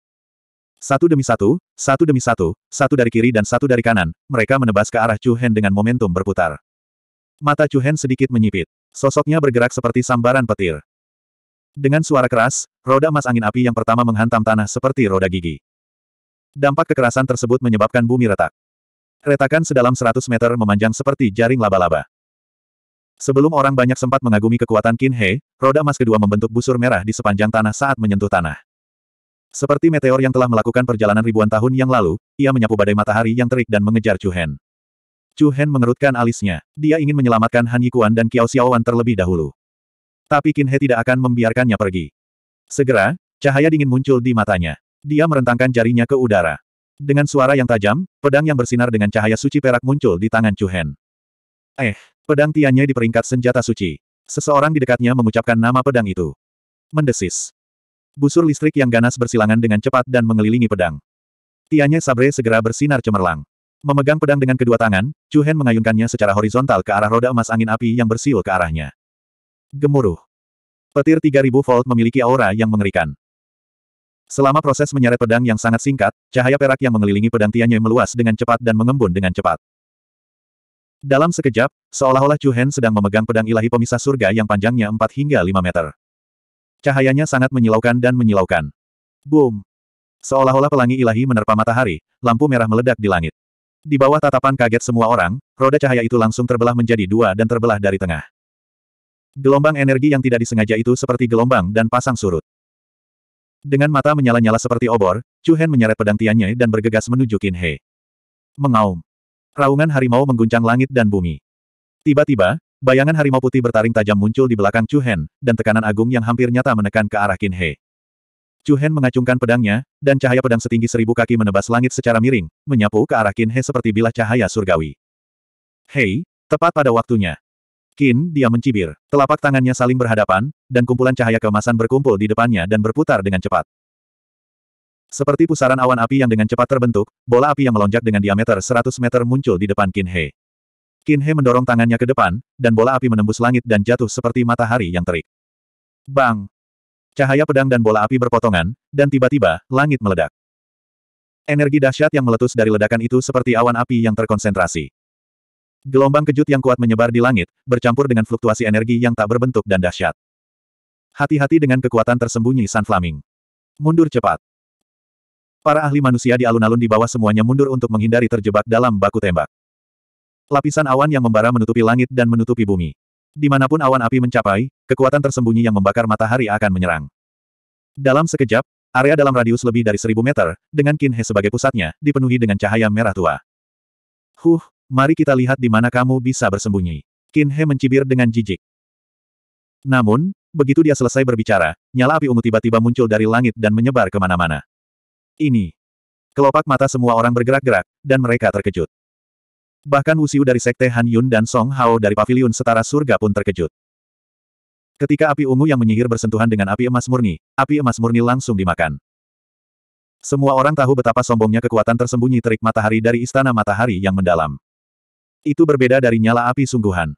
Satu demi satu, satu demi satu, satu dari kiri dan satu dari kanan, mereka menebas ke arah Chu Hen dengan momentum berputar. Mata Chu Hen sedikit menyipit. Sosoknya bergerak seperti sambaran petir. Dengan suara keras, roda emas angin api yang pertama menghantam tanah seperti roda gigi. Dampak kekerasan tersebut menyebabkan bumi retak. Retakan sedalam 100 meter memanjang seperti jaring laba-laba. Sebelum orang banyak sempat mengagumi kekuatan Qin He, roda emas kedua membentuk busur merah di sepanjang tanah saat menyentuh tanah. Seperti meteor yang telah melakukan perjalanan ribuan tahun yang lalu, ia menyapu badai matahari yang terik dan mengejar Chu Hen. Chu Hen mengerutkan alisnya. Dia ingin menyelamatkan Han Yikuan dan Kiao Xiaowan terlebih dahulu. Tapi Qin He tidak akan membiarkannya pergi. Segera, cahaya dingin muncul di matanya. Dia merentangkan jarinya ke udara. Dengan suara yang tajam, pedang yang bersinar dengan cahaya suci perak muncul di tangan Chu Hen. Eh, pedang tiannya di peringkat senjata suci. Seseorang di dekatnya mengucapkan nama pedang itu. Mendesis. Busur listrik yang ganas bersilangan dengan cepat dan mengelilingi pedang. Tiannya sabre segera bersinar cemerlang. Memegang pedang dengan kedua tangan, Chu Hen mengayunkannya secara horizontal ke arah roda emas angin api yang bersiul ke arahnya. Gemuruh. Petir 3000 volt memiliki aura yang mengerikan. Selama proses menyeret pedang yang sangat singkat, cahaya perak yang mengelilingi pedang Tianyi meluas dengan cepat dan mengembun dengan cepat. Dalam sekejap, seolah-olah Chu Hen sedang memegang pedang ilahi pemisah surga yang panjangnya 4 hingga 5 meter. Cahayanya sangat menyilaukan dan menyilaukan. Boom! Seolah-olah pelangi ilahi menerpa matahari, lampu merah meledak di langit. Di bawah tatapan kaget semua orang, roda cahaya itu langsung terbelah menjadi dua dan terbelah dari tengah. Gelombang energi yang tidak disengaja itu seperti gelombang dan pasang surut. Dengan mata menyala-nyala seperti obor, Chu Hen menyeret pedang tiannya dan bergegas menuju Qin He. Mengaum. Raungan harimau mengguncang langit dan bumi. Tiba-tiba, bayangan harimau putih bertaring tajam muncul di belakang Chu Hen, dan tekanan agung yang hampir nyata menekan ke arah Qin He. Chu Hen mengacungkan pedangnya, dan cahaya pedang setinggi seribu kaki menebas langit secara miring, menyapu ke arah Qin He seperti bilah cahaya surgawi. Hei, tepat pada waktunya. Qin, dia mencibir. Telapak tangannya saling berhadapan, dan kumpulan cahaya keemasan berkumpul di depannya dan berputar dengan cepat. Seperti pusaran awan api yang dengan cepat terbentuk, bola api yang melonjak dengan diameter 100 meter muncul di depan Qin He. Qin He mendorong tangannya ke depan, dan bola api menembus langit dan jatuh seperti matahari yang terik. Bang! Cahaya pedang dan bola api berpotongan, dan tiba-tiba, langit meledak. Energi dahsyat yang meletus dari ledakan itu seperti awan api yang terkonsentrasi. Gelombang kejut yang kuat menyebar di langit, bercampur dengan fluktuasi energi yang tak berbentuk dan dahsyat. Hati-hati dengan kekuatan tersembunyi San Flaming. Mundur cepat. Para ahli manusia di alun-alun di bawah semuanya mundur untuk menghindari terjebak dalam baku tembak. Lapisan awan yang membara menutupi langit dan menutupi bumi. Di mana pun awan api mencapai, kekuatan tersembunyi yang membakar matahari akan menyerang. Dalam sekejap, area dalam radius lebih dari seribu meter, dengan Qin He sebagai pusatnya, dipenuhi dengan cahaya merah tua. Huh, Mari kita lihat di mana kamu bisa bersembunyi. Qin He mencibir dengan jijik. Namun, begitu dia selesai berbicara, nyala api ungu tiba-tiba muncul dari langit dan menyebar ke mana-mana. Ini. Kelopak mata semua orang bergerak-gerak, dan mereka terkejut. Bahkan Wuxiu dari Sekte Han Yun dan Song Hao dari Paviliun Setara Surga pun terkejut. Ketika api ungu yang menyihir bersentuhan dengan api emas murni, api emas murni langsung dimakan. Semua orang tahu betapa sombongnya kekuatan tersembunyi terik matahari dari Istana Matahari yang mendalam. Itu berbeda dari nyala api sungguhan.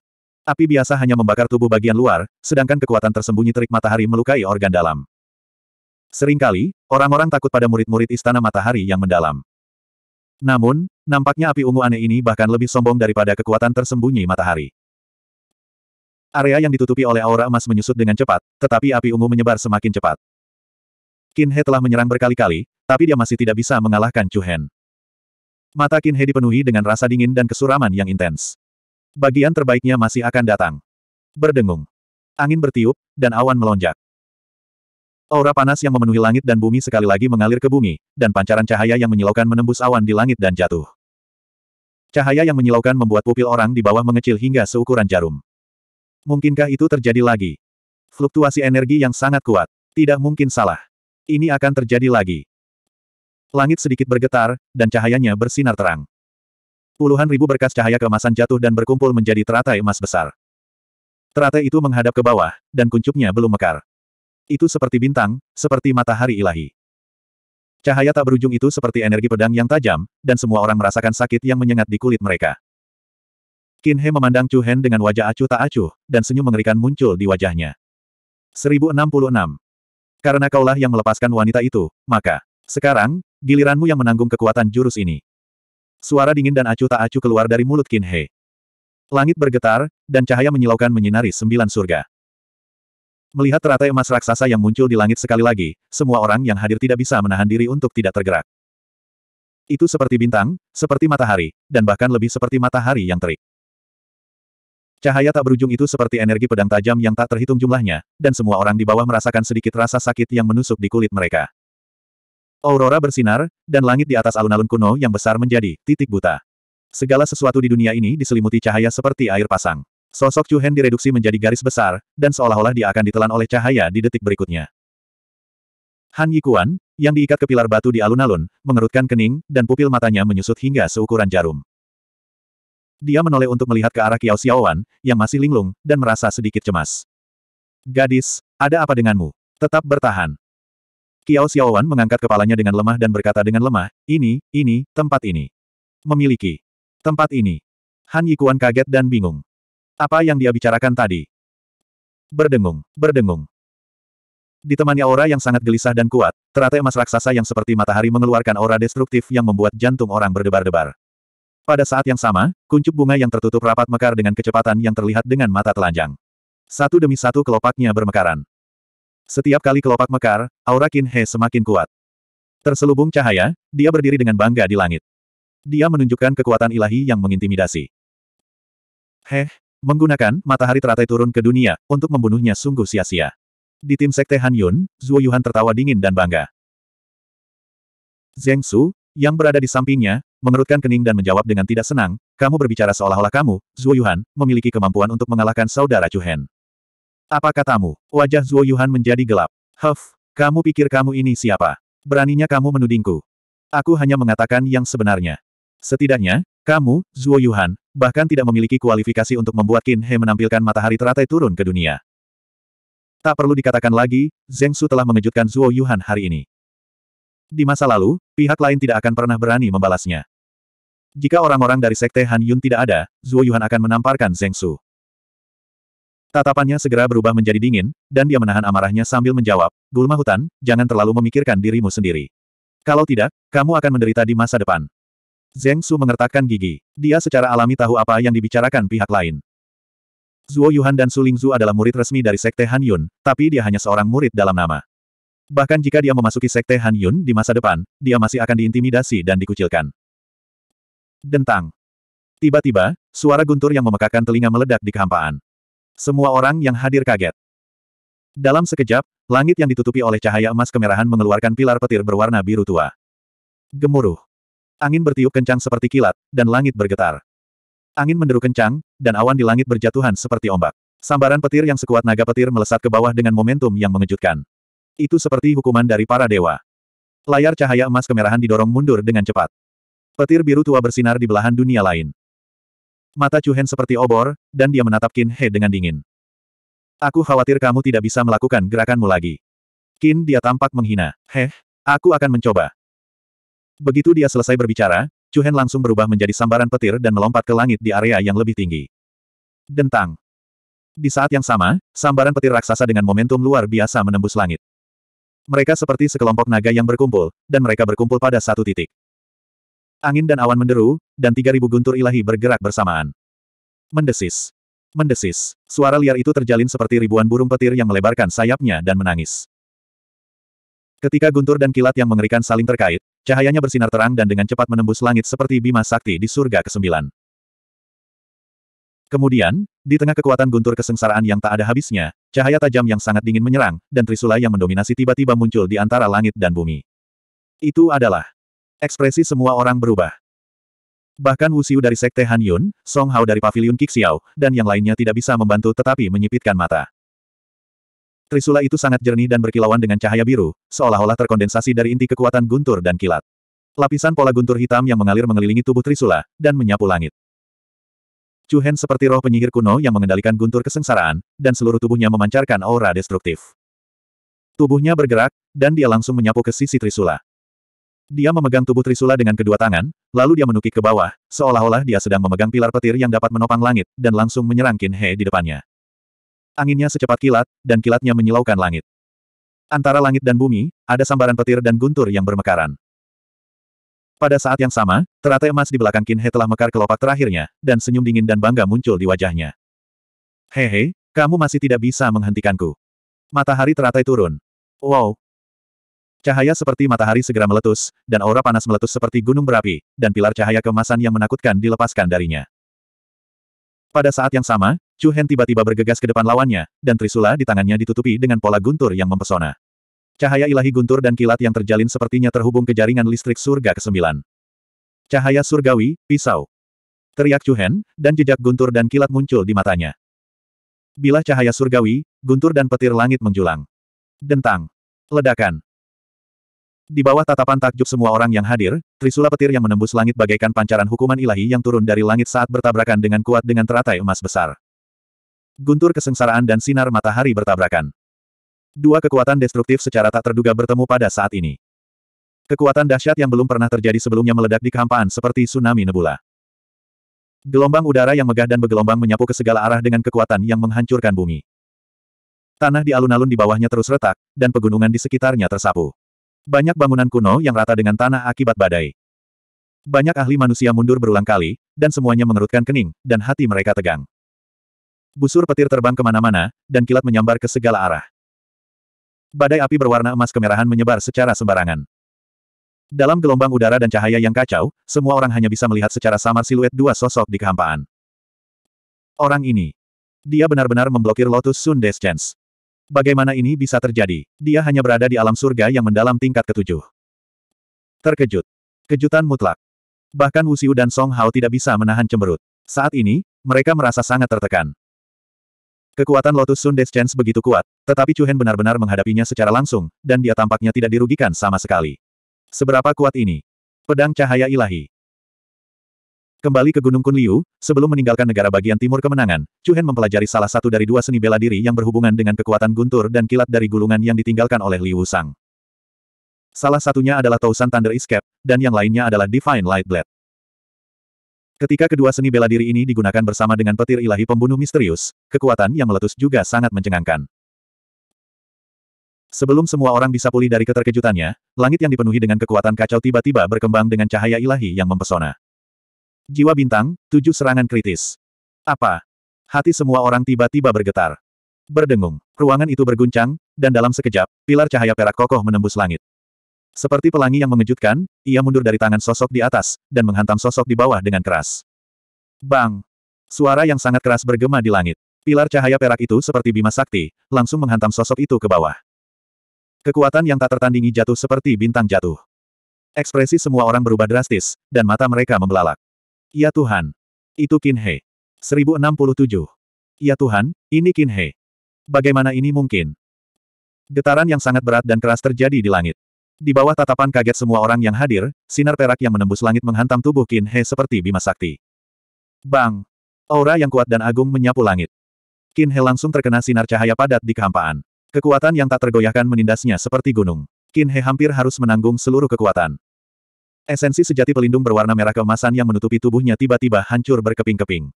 Api biasa hanya membakar tubuh bagian luar, sedangkan kekuatan tersembunyi terik matahari melukai organ dalam. Seringkali, orang-orang takut pada murid-murid istana matahari yang mendalam. Namun, nampaknya api ungu aneh ini bahkan lebih sombong daripada kekuatan tersembunyi matahari. Area yang ditutupi oleh aura emas menyusut dengan cepat, tetapi api ungu menyebar semakin cepat. Qin He telah menyerang berkali-kali, tapi dia masih tidak bisa mengalahkan Chu Hen. Mata Qin He dipenuhi dengan rasa dingin dan kesuraman yang intens. Bagian terbaiknya masih akan datang. Berdengung. Angin bertiup, dan awan melonjak. Aura panas yang memenuhi langit dan bumi sekali lagi mengalir ke bumi, dan pancaran cahaya yang menyilaukan menembus awan di langit dan jatuh. Cahaya yang menyilaukan membuat pupil orang di bawah mengecil hingga seukuran jarum. Mungkinkah itu terjadi lagi? Fluktuasi energi yang sangat kuat. Tidak mungkin salah. Ini akan terjadi lagi. Langit sedikit bergetar, dan cahayanya bersinar terang. Puluhan ribu berkas cahaya keemasan jatuh dan berkumpul menjadi teratai emas besar. Teratai itu menghadap ke bawah, dan kuncupnya belum mekar. Itu seperti bintang, seperti matahari ilahi. Cahaya tak berujung itu seperti energi pedang yang tajam, dan semua orang merasakan sakit yang menyengat di kulit mereka. Qin He memandang Chu Hen dengan wajah acuh tak acuh, dan senyum mengerikan muncul di wajahnya. 1066. Karena kaulah yang melepaskan wanita itu, maka, sekarang, giliranmu yang menanggung kekuatan jurus ini. Suara dingin dan acuh tak acuh keluar dari mulut Qin He. Langit bergetar, dan cahaya menyilaukan menyinari sembilan surga. Melihat teratai emas raksasa yang muncul di langit sekali lagi, semua orang yang hadir tidak bisa menahan diri untuk tidak tergerak. Itu seperti bintang, seperti matahari, dan bahkan lebih seperti matahari yang terik. Cahaya tak berujung itu seperti energi pedang tajam yang tak terhitung jumlahnya, dan semua orang di bawah merasakan sedikit rasa sakit yang menusuk di kulit mereka. Aurora bersinar, dan langit di atas alun-alun kuno yang besar menjadi titik buta. Segala sesuatu di dunia ini diselimuti cahaya seperti air pasang. Sosok Chu Hen direduksi menjadi garis besar, dan seolah-olah dia akan ditelan oleh cahaya di detik berikutnya. Han Yikuan, yang diikat ke pilar batu di alun-alun, mengerutkan kening, dan pupil matanya menyusut hingga seukuran jarum. Dia menoleh untuk melihat ke arah Kiao Xiaowan, yang masih linglung, dan merasa sedikit cemas. Gadis, ada apa denganmu? Tetap bertahan. Kiao Xiaowan mengangkat kepalanya dengan lemah dan berkata dengan lemah, ini, ini, tempat ini. Memiliki. Tempat ini. Han Yikuan kaget dan bingung. Apa yang dia bicarakan tadi? Berdengung, berdengung. Ditemani aura yang sangat gelisah dan kuat, teratai emas raksasa yang seperti matahari mengeluarkan aura destruktif yang membuat jantung orang berdebar-debar. Pada saat yang sama, kuncup bunga yang tertutup rapat mekar dengan kecepatan yang terlihat dengan mata telanjang. Satu demi satu kelopaknya bermekaran. Setiap kali kelopak mekar, aura Qin He semakin kuat. Terselubung cahaya, dia berdiri dengan bangga di langit. Dia menunjukkan kekuatan ilahi yang mengintimidasi. Heh, menggunakan matahari teratai turun ke dunia, untuk membunuhnya sungguh sia-sia. Di tim Sekte Han Yun, Zuo Yuhan tertawa dingin dan bangga. Zheng Su, yang berada di sampingnya, mengerutkan kening dan menjawab dengan tidak senang, kamu berbicara seolah-olah kamu, Zuo Yuhan, memiliki kemampuan untuk mengalahkan saudara Chu Hen. Apa katamu? Wajah Zuo Yuhan menjadi gelap. Huff, kamu pikir kamu ini siapa? Beraninya kamu menudingku. Aku hanya mengatakan yang sebenarnya. Setidaknya, kamu, Zuo Yuhan, bahkan tidak memiliki kualifikasi untuk membuat Qin He menampilkan matahari teratai turun ke dunia. Tak perlu dikatakan lagi, Zheng Su telah mengejutkan Zuo Yuhan hari ini. Di masa lalu, pihak lain tidak akan pernah berani membalasnya. Jika orang-orang dari Sekte Han Yun tidak ada, Zuo Yuhan akan menamparkan Zheng Su. Tatapannya segera berubah menjadi dingin, dan dia menahan amarahnya sambil menjawab, Gulma Hutan, jangan terlalu memikirkan dirimu sendiri. Kalau tidak, kamu akan menderita di masa depan. Zheng Su mengertakkan gigi. Dia secara alami tahu apa yang dibicarakan pihak lain. Zuo Yuhan dan Su Lingzu adalah murid resmi dari Sekte Han Yun, tapi dia hanya seorang murid dalam nama. Bahkan jika dia memasuki Sekte Han Yun di masa depan, dia masih akan diintimidasi dan dikucilkan. Dentang. Tiba-tiba, suara guntur yang memekakan telinga meledak di kehampaan. Semua orang yang hadir kaget. Dalam sekejap, langit yang ditutupi oleh cahaya emas kemerahan mengeluarkan pilar petir berwarna biru tua. Gemuruh. Angin bertiup kencang seperti kilat, dan langit bergetar. Angin menderu kencang, dan awan di langit berjatuhan seperti ombak. Sambaran petir yang sekuat naga petir melesat ke bawah dengan momentum yang mengejutkan. Itu seperti hukuman dari para dewa. Layar cahaya emas kemerahan didorong mundur dengan cepat. Petir biru tua bersinar di belahan dunia lain. Mata Chuhen seperti obor, dan dia menatap Qin He dengan dingin. Aku khawatir kamu tidak bisa melakukan gerakanmu lagi. Qin dia tampak menghina. Heh, aku akan mencoba. Begitu dia selesai berbicara, Chuhen langsung berubah menjadi sambaran petir dan melompat ke langit di area yang lebih tinggi. Dentang. Di saat yang sama, sambaran petir raksasa dengan momentum luar biasa menembus langit. Mereka seperti sekelompok naga yang berkumpul, dan mereka berkumpul pada satu titik. Angin dan awan menderu, dan 3000 guntur ilahi bergerak bersamaan. Mendesis. Mendesis. Suara liar itu terjalin seperti ribuan burung petir yang melebarkan sayapnya dan menangis. Ketika guntur dan kilat yang mengerikan saling terkait, cahayanya bersinar terang dan dengan cepat menembus langit seperti bima sakti di surga kesembilan. Kemudian, di tengah kekuatan guntur kesengsaraan yang tak ada habisnya, cahaya tajam yang sangat dingin menyerang, dan Trisula yang mendominasi tiba-tiba muncul di antara langit dan bumi. Itu adalah ekspresi semua orang berubah. Bahkan Wu Xiu dari Sekte Han Yun, Song Hao dari Pavilion Kixiao, dan yang lainnya tidak bisa membantu tetapi menyipitkan mata. Trisula itu sangat jernih dan berkilauan dengan cahaya biru, seolah-olah terkondensasi dari inti kekuatan guntur dan kilat. Lapisan pola guntur hitam yang mengalir mengelilingi tubuh Trisula, dan menyapu langit. Chu Hen seperti roh penyihir kuno yang mengendalikan guntur kesengsaraan, dan seluruh tubuhnya memancarkan aura destruktif. Tubuhnya bergerak, dan dia langsung menyapu ke sisi Trisula. Dia memegang tubuh Trisula dengan kedua tangan, lalu dia menukik ke bawah, seolah-olah dia sedang memegang pilar petir yang dapat menopang langit, dan langsung menyerang Qin He di depannya. Anginnya secepat kilat, dan kilatnya menyilaukan langit. Antara langit dan bumi, ada sambaran petir dan guntur yang bermekaran. Pada saat yang sama, teratai emas di belakang Qin He telah mekar kelopak terakhirnya, dan senyum dingin dan bangga muncul di wajahnya. Hehe, kamu masih tidak bisa menghentikanku. Matahari teratai turun. Wow, Cahaya seperti matahari segera meletus, dan aura panas meletus seperti gunung berapi, dan pilar cahaya kemasan yang menakutkan dilepaskan darinya. Pada saat yang sama, Chu Hen tiba-tiba bergegas ke depan lawannya, dan Trisula di tangannya ditutupi dengan pola guntur yang mempesona. Cahaya ilahi guntur dan kilat yang terjalin sepertinya terhubung ke jaringan listrik surga kesembilan. Cahaya surgawi, pisau. Teriak Chu Hen, dan jejak guntur dan kilat muncul di matanya. Bila cahaya surgawi, guntur dan petir langit menjulang. Dentang. Ledakan. Di bawah tatapan takjub semua orang yang hadir, Trisula petir yang menembus langit bagaikan pancaran hukuman ilahi yang turun dari langit saat bertabrakan dengan kuat dengan teratai emas besar. Guntur kesengsaraan dan sinar matahari bertabrakan. Dua kekuatan destruktif secara tak terduga bertemu pada saat ini. Kekuatan dahsyat yang belum pernah terjadi sebelumnya meledak di kehampaan seperti tsunami nebula. Gelombang udara yang megah dan bergelombang menyapu ke segala arah dengan kekuatan yang menghancurkan bumi. Tanah di alun-alun di bawahnya terus retak, dan pegunungan di sekitarnya tersapu. Banyak bangunan kuno yang rata dengan tanah akibat badai. Banyak ahli manusia mundur berulang kali, dan semuanya mengerutkan kening, dan hati mereka tegang. Busur petir terbang ke mana-mana, dan kilat menyambar ke segala arah. Badai api berwarna emas kemerahan menyebar secara sembarangan. Dalam gelombang udara dan cahaya yang kacau, semua orang hanya bisa melihat secara samar siluet dua sosok di kehampaan. Orang ini. Dia benar-benar memblokir Lotus Sun Chance. Bagaimana ini bisa terjadi? Dia hanya berada di alam surga yang mendalam tingkat ketujuh. Terkejut. Kejutan mutlak. Bahkan Wuxiu dan Song Hao tidak bisa menahan cemberut. Saat ini, mereka merasa sangat tertekan. Kekuatan Lotus Sun Chance begitu kuat, tetapi Chu Hen benar-benar menghadapinya secara langsung, dan dia tampaknya tidak dirugikan sama sekali. Seberapa kuat ini? Pedang cahaya ilahi. Kembali ke Gunung Kunliu, sebelum meninggalkan negara bagian timur kemenangan, Chu Hen mempelajari salah satu dari dua seni bela diri yang berhubungan dengan kekuatan guntur dan kilat dari gulungan yang ditinggalkan oleh Liu Sang. Salah satunya adalah Tousan Thunder Escape, dan yang lainnya adalah Divine Light Blade. Ketika kedua seni bela diri ini digunakan bersama dengan petir ilahi pembunuh misterius, kekuatan yang meletus juga sangat mencengangkan. Sebelum semua orang bisa pulih dari keterkejutannya, langit yang dipenuhi dengan kekuatan kacau tiba-tiba berkembang dengan cahaya ilahi yang mempesona. Jiwa bintang, tujuh serangan kritis. Apa? Hati semua orang tiba-tiba bergetar. Berdengung, ruangan itu berguncang, dan dalam sekejap, pilar cahaya perak kokoh menembus langit. Seperti pelangi yang mengejutkan, ia mundur dari tangan sosok di atas, dan menghantam sosok di bawah dengan keras. Bang! Suara yang sangat keras bergema di langit. Pilar cahaya perak itu seperti bima sakti, langsung menghantam sosok itu ke bawah. Kekuatan yang tak tertandingi jatuh seperti bintang jatuh. Ekspresi semua orang berubah drastis, dan mata mereka membelalak. Ya Tuhan. Itu Qin He. 1067. Ya Tuhan, ini Qin He. Bagaimana ini mungkin? Getaran yang sangat berat dan keras terjadi di langit. Di bawah tatapan kaget semua orang yang hadir, sinar perak yang menembus langit menghantam tubuh Qin He seperti bima sakti. Bang! Aura yang kuat dan agung menyapu langit. Qin He langsung terkena sinar cahaya padat di kehampaan. Kekuatan yang tak tergoyahkan menindasnya seperti gunung. Qin He hampir harus menanggung seluruh kekuatan. Esensi sejati pelindung berwarna merah keemasan yang menutupi tubuhnya tiba-tiba hancur berkeping-keping.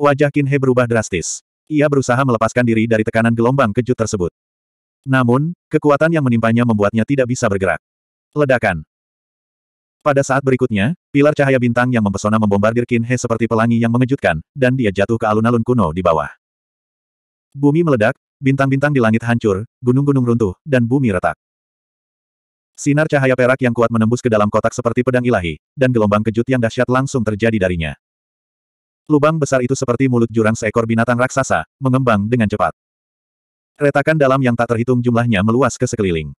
Wajah Qin He berubah drastis. Ia berusaha melepaskan diri dari tekanan gelombang kejut tersebut. Namun, kekuatan yang menimpanya membuatnya tidak bisa bergerak. Ledakan. Pada saat berikutnya, pilar cahaya bintang yang mempesona membombardir Qin He seperti pelangi yang mengejutkan, dan dia jatuh ke alun-alun kuno di bawah. Bumi meledak, bintang-bintang di langit hancur, gunung-gunung runtuh, dan bumi retak. Sinar cahaya perak yang kuat menembus ke dalam kotak seperti pedang ilahi, dan gelombang kejut yang dahsyat langsung terjadi darinya. Lubang besar itu seperti mulut jurang seekor binatang raksasa, mengembang dengan cepat. Retakan dalam yang tak terhitung jumlahnya meluas ke sekeliling.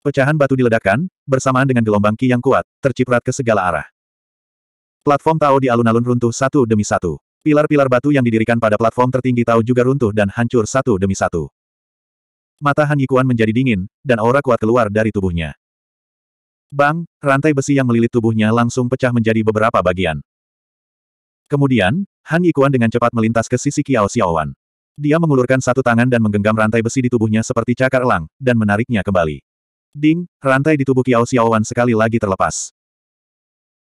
Pecahan batu diledakkan, bersamaan dengan gelombang ki yang kuat, terciprat ke segala arah. Platform Tao di alun-alun runtuh satu demi satu. Pilar-pilar batu yang didirikan pada platform tertinggi Tao juga runtuh dan hancur satu demi satu. Mata Han Yikuan menjadi dingin, dan aura kuat keluar dari tubuhnya. Bang, rantai besi yang melilit tubuhnya langsung pecah menjadi beberapa bagian. Kemudian, Han Yikuan dengan cepat melintas ke sisi Kiao Xiaowan. Dia mengulurkan satu tangan dan menggenggam rantai besi di tubuhnya seperti cakar elang, dan menariknya kembali. Ding, rantai di tubuh Kiao Xiaowan sekali lagi terlepas.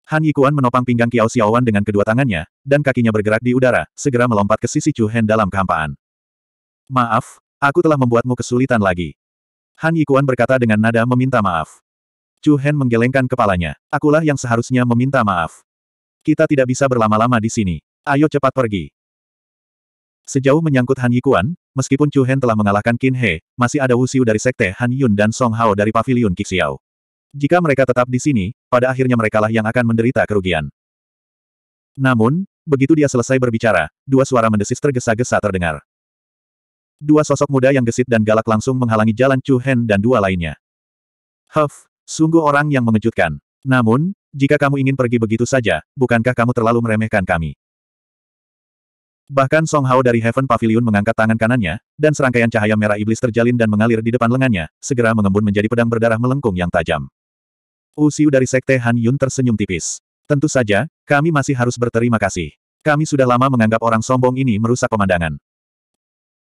Han Yikuan menopang pinggang Kiao Xiaowan dengan kedua tangannya, dan kakinya bergerak di udara, segera melompat ke sisi Chu Hen dalam kehampaan. Maaf, aku telah membuatmu kesulitan lagi. Han Yikuan berkata dengan nada meminta maaf. Chu Hen menggelengkan kepalanya. Akulah yang seharusnya meminta maaf. Kita tidak bisa berlama-lama di sini. Ayo cepat pergi. Sejauh menyangkut Han Yikuan, meskipun Chu Hen telah mengalahkan Qin He, masih ada Wu Xiu dari Sekte Han Yun dan Song Hao dari Pavilion Kixiao. Jika mereka tetap di sini, pada akhirnya merekalah yang akan menderita kerugian. Namun, begitu dia selesai berbicara, dua suara mendesis tergesa-gesa terdengar. Dua sosok muda yang gesit dan galak langsung menghalangi jalan Chu Hen dan dua lainnya. Huff, sungguh orang yang mengejutkan. Namun, jika kamu ingin pergi begitu saja, bukankah kamu terlalu meremehkan kami? Bahkan Song Hao dari Heaven Pavilion mengangkat tangan kanannya, dan serangkaian cahaya merah iblis terjalin dan mengalir di depan lengannya, segera mengembun menjadi pedang berdarah melengkung yang tajam. Usiu dari Sekte Han Yun tersenyum tipis. Tentu saja, kami masih harus berterima kasih. Kami sudah lama menganggap orang sombong ini merusak pemandangan.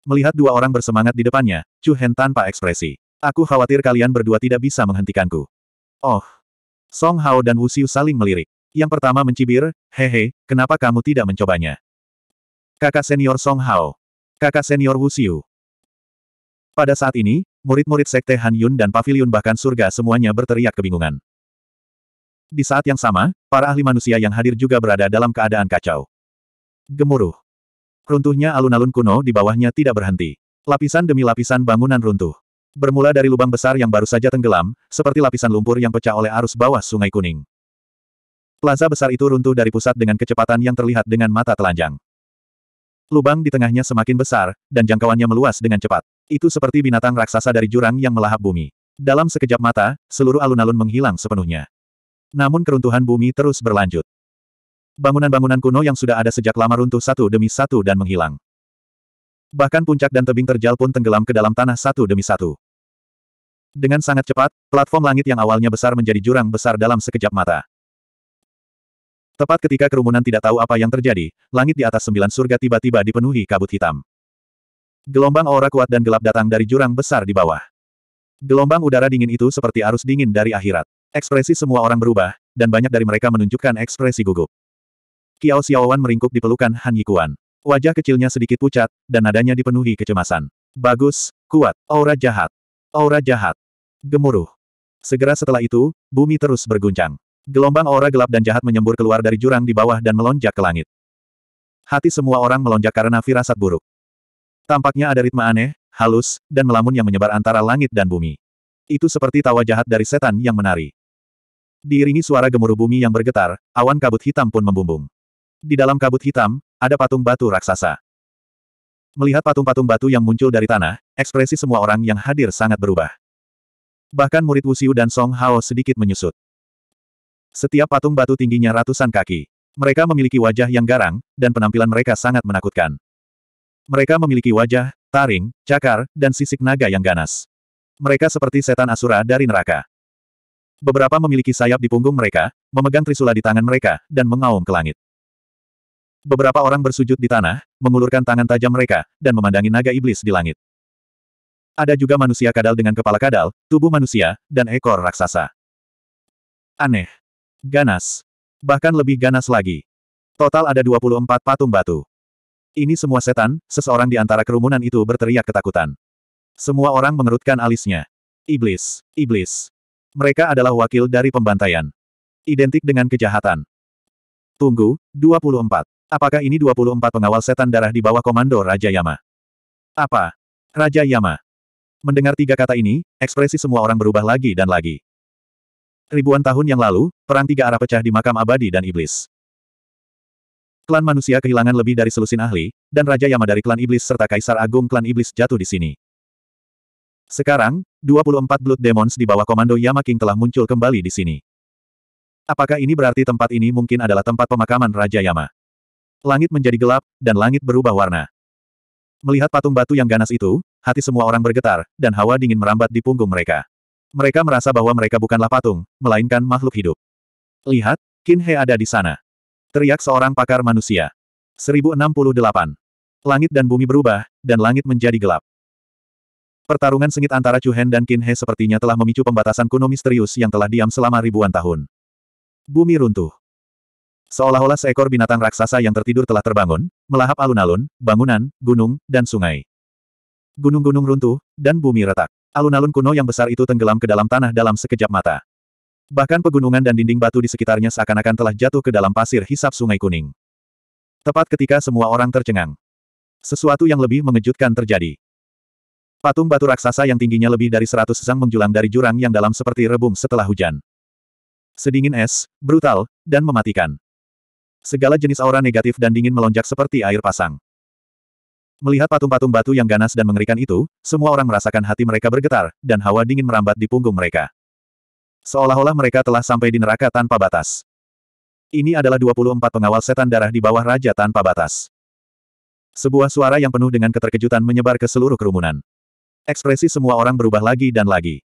Melihat dua orang bersemangat di depannya, Chu Hen tanpa ekspresi. Aku khawatir kalian berdua tidak bisa menghentikanku. Oh, Song Hao dan Wu Xiu saling melirik. Yang pertama mencibir, hehe, kenapa kamu tidak mencobanya? Kakak senior Song Hao. Kakak senior Wu Xiu. Pada saat ini, murid-murid Sekte Han Yun dan Pavilion bahkan surga semuanya berteriak kebingungan. Di saat yang sama, para ahli manusia yang hadir juga berada dalam keadaan kacau. Gemuruh. Runtuhnya alun-alun kuno di bawahnya tidak berhenti. Lapisan demi lapisan bangunan runtuh. Bermula dari lubang besar yang baru saja tenggelam, seperti lapisan lumpur yang pecah oleh arus bawah sungai kuning. Plaza besar itu runtuh dari pusat dengan kecepatan yang terlihat dengan mata telanjang. Lubang di tengahnya semakin besar, dan jangkauannya meluas dengan cepat. Itu seperti binatang raksasa dari jurang yang melahap bumi. Dalam sekejap mata, seluruh alun-alun menghilang sepenuhnya. Namun keruntuhan bumi terus berlanjut. Bangunan-bangunan kuno yang sudah ada sejak lama runtuh satu demi satu dan menghilang. Bahkan puncak dan tebing terjal pun tenggelam ke dalam tanah satu demi satu. Dengan sangat cepat, platform langit yang awalnya besar menjadi jurang besar dalam sekejap mata. Tepat ketika kerumunan tidak tahu apa yang terjadi, langit di atas sembilan surga tiba-tiba dipenuhi kabut hitam. Gelombang aura kuat dan gelap datang dari jurang besar di bawah. Gelombang udara dingin itu seperti arus dingin dari akhirat. Ekspresi semua orang berubah, dan banyak dari mereka menunjukkan ekspresi gugup. Kiao Xiaowan meringkuk di pelukan Han Yikuan. Wajah kecilnya sedikit pucat, dan nadanya dipenuhi kecemasan. Bagus, kuat, aura jahat. Aura jahat. Gemuruh. Segera setelah itu, bumi terus berguncang. Gelombang aura gelap dan jahat menyembur keluar dari jurang di bawah dan melonjak ke langit. Hati semua orang melonjak karena firasat buruk. Tampaknya ada ritme aneh, halus, dan melamun yang menyebar antara langit dan bumi. Itu seperti tawa jahat dari setan yang menari. Diiringi suara gemuruh bumi yang bergetar, awan kabut hitam pun membumbung. Di dalam kabut hitam, ada patung batu raksasa. Melihat patung-patung batu yang muncul dari tanah, ekspresi semua orang yang hadir sangat berubah. Bahkan murid Wuxiu dan Song Hao sedikit menyusut. Setiap patung batu tingginya ratusan kaki. Mereka memiliki wajah yang garang, dan penampilan mereka sangat menakutkan. Mereka memiliki wajah, taring, cakar, dan sisik naga yang ganas. Mereka seperti setan asura dari neraka. Beberapa memiliki sayap di punggung mereka, memegang trisula di tangan mereka, dan mengaum ke langit. Beberapa orang bersujud di tanah, mengulurkan tangan tajam mereka, dan memandangi naga iblis di langit. Ada juga manusia kadal dengan kepala kadal, tubuh manusia, dan ekor raksasa. Aneh. Ganas. Bahkan lebih ganas lagi. Total ada 24 patung batu. Ini semua setan, seseorang di antara kerumunan itu berteriak ketakutan. Semua orang mengerutkan alisnya. Iblis, iblis. Mereka adalah wakil dari pembantaian. Identik dengan kejahatan. Tunggu, 24. Apakah ini 24 pengawal setan darah di bawah komando Raja Yama? Apa? Raja Yama. Mendengar tiga kata ini, ekspresi semua orang berubah lagi dan lagi. Ribuan tahun yang lalu, perang tiga arah pecah di makam abadi dan iblis. Klan manusia kehilangan lebih dari selusin ahli, dan Raja Yama dari klan iblis serta Kaisar Agung klan iblis jatuh di sini. Sekarang, 24 Blood Demons di bawah komando Yama King telah muncul kembali di sini. Apakah ini berarti tempat ini mungkin adalah tempat pemakaman Raja Yama? Langit menjadi gelap, dan langit berubah warna. Melihat patung batu yang ganas itu, hati semua orang bergetar, dan hawa dingin merambat di punggung mereka. Mereka merasa bahwa mereka bukanlah patung, melainkan makhluk hidup. Lihat, Qin He ada di sana. Teriak seorang pakar manusia. 1068. Langit dan bumi berubah, dan langit menjadi gelap. Pertarungan sengit antara Chu Hen dan Qin He sepertinya telah memicu pembatasan kuno misterius yang telah diam selama ribuan tahun. Bumi runtuh. Seolah-olah seekor binatang raksasa yang tertidur telah terbangun, melahap alun-alun, bangunan, gunung, dan sungai. Gunung-gunung runtuh, dan bumi retak. Alun-alun kuno yang besar itu tenggelam ke dalam tanah dalam sekejap mata. Bahkan pegunungan dan dinding batu di sekitarnya seakan-akan telah jatuh ke dalam pasir hisap sungai kuning. Tepat ketika semua orang tercengang. Sesuatu yang lebih mengejutkan terjadi. Patung batu raksasa yang tingginya lebih dari seratus sesang menjulang dari jurang yang dalam seperti rebung setelah hujan. Sedingin es, brutal, dan mematikan. Segala jenis aura negatif dan dingin melonjak seperti air pasang. Melihat patung-patung batu yang ganas dan mengerikan itu, semua orang merasakan hati mereka bergetar, dan hawa dingin merambat di punggung mereka. Seolah-olah mereka telah sampai di neraka tanpa batas. Ini adalah 24 pengawal setan darah di bawah Raja tanpa batas. Sebuah suara yang penuh dengan keterkejutan menyebar ke seluruh kerumunan. Ekspresi semua orang berubah lagi dan lagi.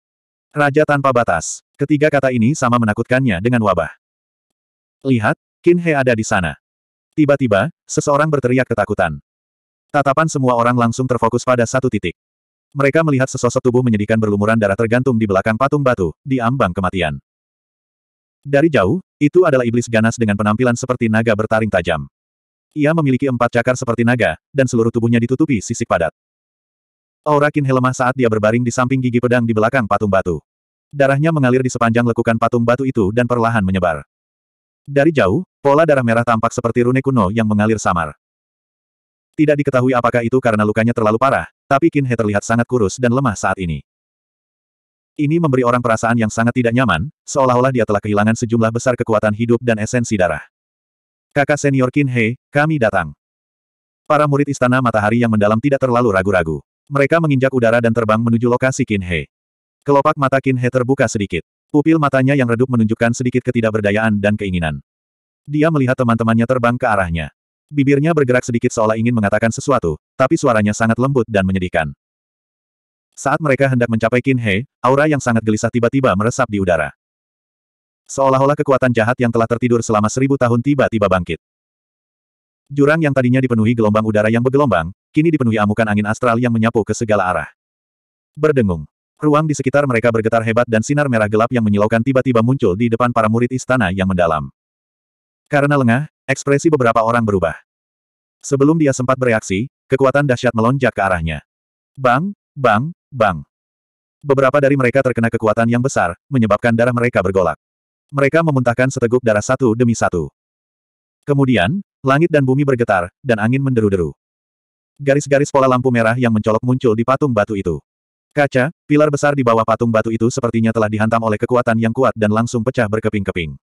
Raja tanpa batas. Ketiga kata ini sama menakutkannya dengan wabah. Lihat, Qin He ada di sana. Tiba-tiba, seseorang berteriak ketakutan. Tatapan semua orang langsung terfokus pada satu titik. Mereka melihat sesosok tubuh menyedihkan berlumuran darah tergantung di belakang patung batu, di ambang kematian. Dari jauh, itu adalah iblis ganas dengan penampilan seperti naga bertaring tajam. Ia memiliki empat cakar seperti naga, dan seluruh tubuhnya ditutupi sisik padat. Aura Qin He lemah saat dia berbaring di samping gigi pedang di belakang patung batu. Darahnya mengalir di sepanjang lekukan patung batu itu dan perlahan menyebar. Dari jauh, pola darah merah tampak seperti rune kuno yang mengalir samar. Tidak diketahui apakah itu karena lukanya terlalu parah, tapi Qin He terlihat sangat kurus dan lemah saat ini. Ini memberi orang perasaan yang sangat tidak nyaman, seolah-olah dia telah kehilangan sejumlah besar kekuatan hidup dan esensi darah. Kakak senior Qin He, kami datang. Para murid Istana Matahari yang mendalam tidak terlalu ragu-ragu. Mereka menginjak udara dan terbang menuju lokasi Qin He. Kelopak mata Qin He terbuka sedikit. Pupil matanya yang redup menunjukkan sedikit ketidakberdayaan dan keinginan. Dia melihat teman-temannya terbang ke arahnya. Bibirnya bergerak sedikit seolah ingin mengatakan sesuatu, tapi suaranya sangat lembut dan menyedihkan. Saat mereka hendak mencapai Qin He, aura yang sangat gelisah tiba-tiba meresap di udara. Seolah-olah kekuatan jahat yang telah tertidur selama seribu tahun tiba-tiba bangkit. Jurang yang tadinya dipenuhi gelombang udara yang bergelombang, kini dipenuhi amukan angin astral yang menyapu ke segala arah. Berdengung. Ruang di sekitar mereka bergetar hebat dan sinar merah gelap yang menyilaukan tiba-tiba muncul di depan para murid istana yang mendalam. Karena lengah, ekspresi beberapa orang berubah. Sebelum dia sempat bereaksi, kekuatan dahsyat melonjak ke arahnya. Bang, bang, bang. Beberapa dari mereka terkena kekuatan yang besar, menyebabkan darah mereka bergolak. Mereka memuntahkan seteguk darah satu demi satu. Kemudian, langit dan bumi bergetar, dan angin menderu-deru. Garis-garis pola lampu merah yang mencolok muncul di patung batu itu. Kaca, pilar besar di bawah patung batu itu sepertinya telah dihantam oleh kekuatan yang kuat dan langsung pecah berkeping-keping.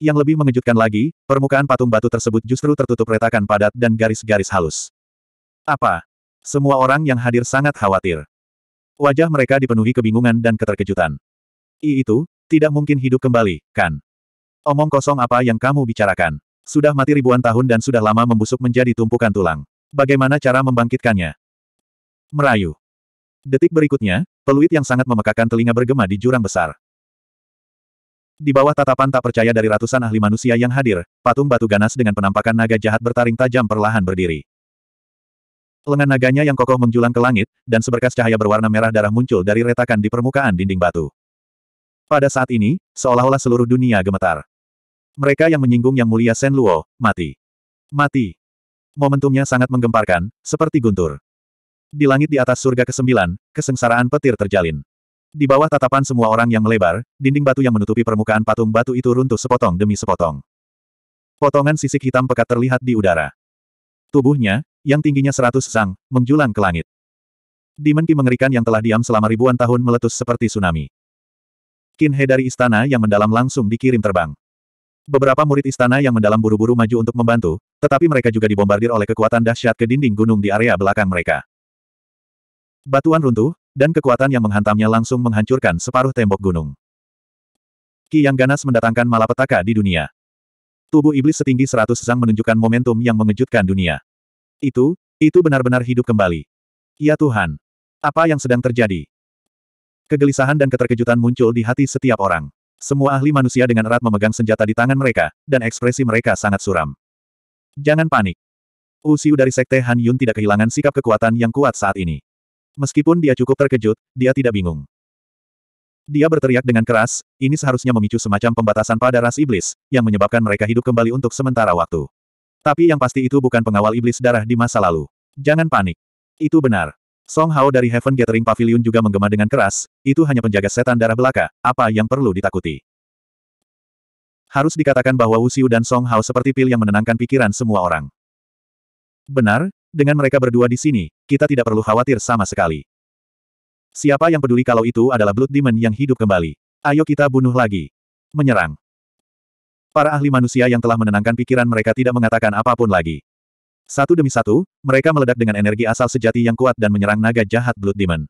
Yang lebih mengejutkan lagi, permukaan patung batu tersebut justru tertutup retakan padat dan garis-garis halus. Apa? Semua orang yang hadir sangat khawatir. Wajah mereka dipenuhi kebingungan dan keterkejutan. I itu, tidak mungkin hidup kembali, kan? Omong kosong apa yang kamu bicarakan? Sudah mati ribuan tahun dan sudah lama membusuk menjadi tumpukan tulang. Bagaimana cara membangkitkannya? Merayu. Detik berikutnya, peluit yang sangat memekakan telinga bergema di jurang besar. Di bawah tatapan tak percaya dari ratusan ahli manusia yang hadir, patung batu ganas dengan penampakan naga jahat bertaring tajam perlahan berdiri. Lengan naganya yang kokoh menjulang ke langit, dan seberkas cahaya berwarna merah darah muncul dari retakan di permukaan dinding batu. Pada saat ini, seolah-olah seluruh dunia gemetar. Mereka yang menyinggung Yang Mulia Shen Luo, mati. Mati. Momentumnya sangat menggemparkan, seperti guntur. Di langit di atas surga kesembilan, kesengsaraan petir terjalin. Di bawah tatapan semua orang yang melebar, dinding batu yang menutupi permukaan patung batu itu runtuh sepotong demi sepotong. Potongan sisik hitam pekat terlihat di udara. Tubuhnya, yang tingginya seratus sang, menjulang ke langit. Demon Ki mengerikan yang telah diam selama ribuan tahun meletus seperti tsunami. Qin He dari istana yang mendalam langsung dikirim terbang. Beberapa murid istana yang mendalam buru-buru maju untuk membantu, tetapi mereka juga dibombardir oleh kekuatan dahsyat ke dinding gunung di area belakang mereka. Batuan runtuh, dan kekuatan yang menghantamnya langsung menghancurkan separuh tembok gunung. Ki yang ganas mendatangkan malapetaka di dunia. Tubuh iblis setinggi seratus sang menunjukkan momentum yang mengejutkan dunia. Itu, itu benar-benar hidup kembali. Ya Tuhan! Apa yang sedang terjadi? Kegelisahan dan keterkejutan muncul di hati setiap orang. Semua ahli manusia dengan erat memegang senjata di tangan mereka, dan ekspresi mereka sangat suram. Jangan panik. Usiu dari Sekte Han Yun tidak kehilangan sikap kekuatan yang kuat saat ini. Meskipun dia cukup terkejut, dia tidak bingung. Dia berteriak dengan keras, ini seharusnya memicu semacam pembatasan pada ras iblis, yang menyebabkan mereka hidup kembali untuk sementara waktu. Tapi yang pasti itu bukan pengawal iblis darah di masa lalu. Jangan panik. Itu benar. Song Hao dari Heaven Gathering Pavilion juga menggema dengan keras, itu hanya penjaga setan darah belaka, apa yang perlu ditakuti. Harus dikatakan bahwa Wu Xiu dan Song Hao seperti pil yang menenangkan pikiran semua orang. Benar, dengan mereka berdua di sini, kita tidak perlu khawatir sama sekali. Siapa yang peduli kalau itu adalah Blood Demon yang hidup kembali? Ayo kita bunuh lagi. Menyerang. Para ahli manusia yang telah menenangkan pikiran mereka tidak mengatakan apa pun lagi. Satu demi satu, mereka meledak dengan energi asal sejati yang kuat dan menyerang naga jahat Blood Demon.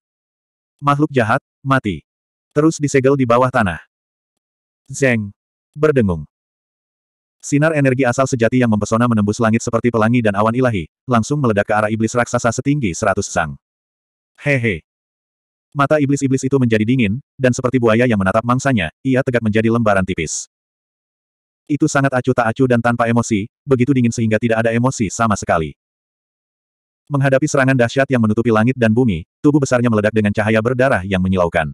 Makhluk jahat, mati. Terus disegel di bawah tanah. Zeng. Berdengung. Sinar energi asal sejati yang mempesona menembus langit seperti pelangi dan awan ilahi, langsung meledak ke arah iblis raksasa setinggi seratus sang. Hehe. Mata iblis-iblis itu menjadi dingin, dan seperti buaya yang menatap mangsanya, ia tegak menjadi lembaran tipis. Itu sangat acuh tak acuh dan tanpa emosi, begitu dingin sehingga tidak ada emosi sama sekali. Menghadapi serangan dahsyat yang menutupi langit dan bumi, tubuh besarnya meledak dengan cahaya berdarah yang menyilaukan.